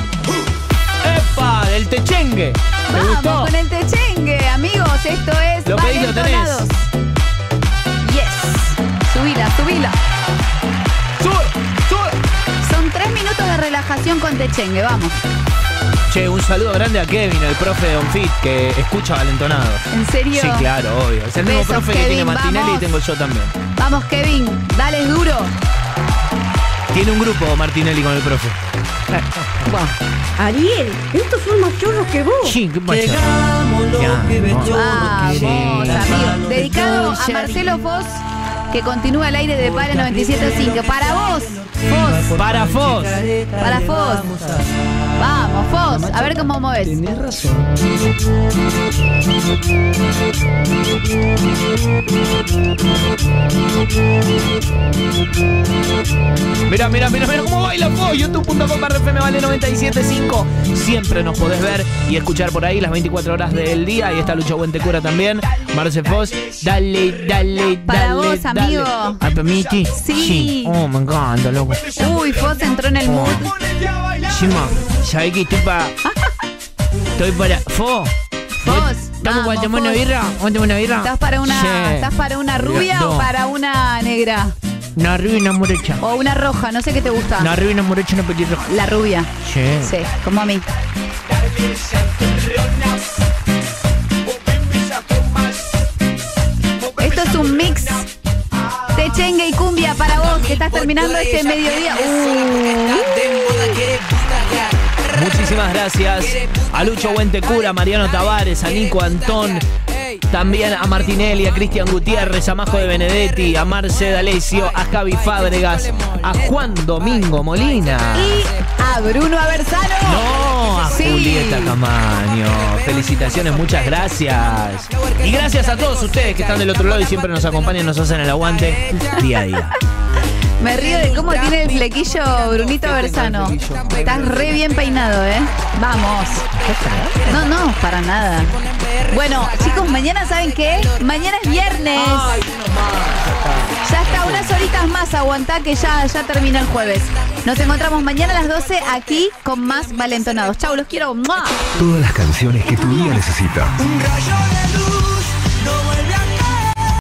¡Epa! ¡Del Techengue! ¿Te Vamos gustó? con el techengue, amigos. Esto es Lo pedís, lo tenés. Yes. Subila, subila. Relajación con techengue, vamos. Che, un saludo grande a Kevin, el profe de OnFit, que escucha Valentonado. ¿En serio? Sí, claro, obvio. Es el mismo Besos, profe que tiene Martinelli vamos. y tengo yo también. Vamos, Kevin. Dale duro. Tiene un grupo Martinelli con el profe. (laughs) Ariel, estos son más chorros que vos. Sí, ¿qué pasa? Vamos, amigos. Dedicado a Marcelo Foz, que continúa al aire de Vale 97.5. Para vos, Foz. Para Foz. Para Foz. Vamos, Foz. A ver cómo moves. Tenés razón. Mira, mira, mira, mira cómo baila Foz. YouTube.com barra FM vale 975. Siempre nos podés ver y escuchar por ahí las 24 horas del día. Ahí está Lucho Buentecura también. Marce Foz. Dale, dale, Para dale, vos, dale. Amigo. ¿Ah, permiti? Sí. Oh, me encanta, loco. Uy, Foz entró en el mood. Chima, ¿sabés que estoy para. (laughs) Estoy para. Fo. Foz. ¿Estamos para tomar una birra? ¿Vamos a una birra? ¿Estás para una, Sí. ¿estás para una rubia No. o para una negra? Una rubia y una morocha. O una roja, no sé qué te gusta. Una rubia y una morocha y una pelirroja. La rubia. Sí. Sí, como a mí. Esto es un mix de chengue y cumbia para vos que estás terminando este mediodía. Uh. Muchísimas gracias a Lucho Buentecura, a Mariano Tavares, a Nico Antón, también a Martinelli, a Cristian Gutiérrez, a Majo de Benedetti, a Marce D'Alessio, a Javi Fábregas, a Juan Domingo Molina. Y a Bruno Aversano. No, a Sí. Julieta Camaño. Felicitaciones, muchas gracias. Y gracias a todos ustedes que están del otro lado y siempre nos acompañan, nos hacen el aguante día a día. Me río de cómo tiene el flequillo Brunito Aversano. Estás re bien peinado, ¿eh? Vamos. No, no, para nada. Bueno, chicos, mañana ¿saben qué? Mañana es viernes. Ya está, unas horitas más, aguantá que ya, ya termina el jueves. Nos encontramos mañana a las 12 aquí con más Valentonados. Chau, los quiero. ¡Mua! Todas las canciones que tu día necesita. Un rayo de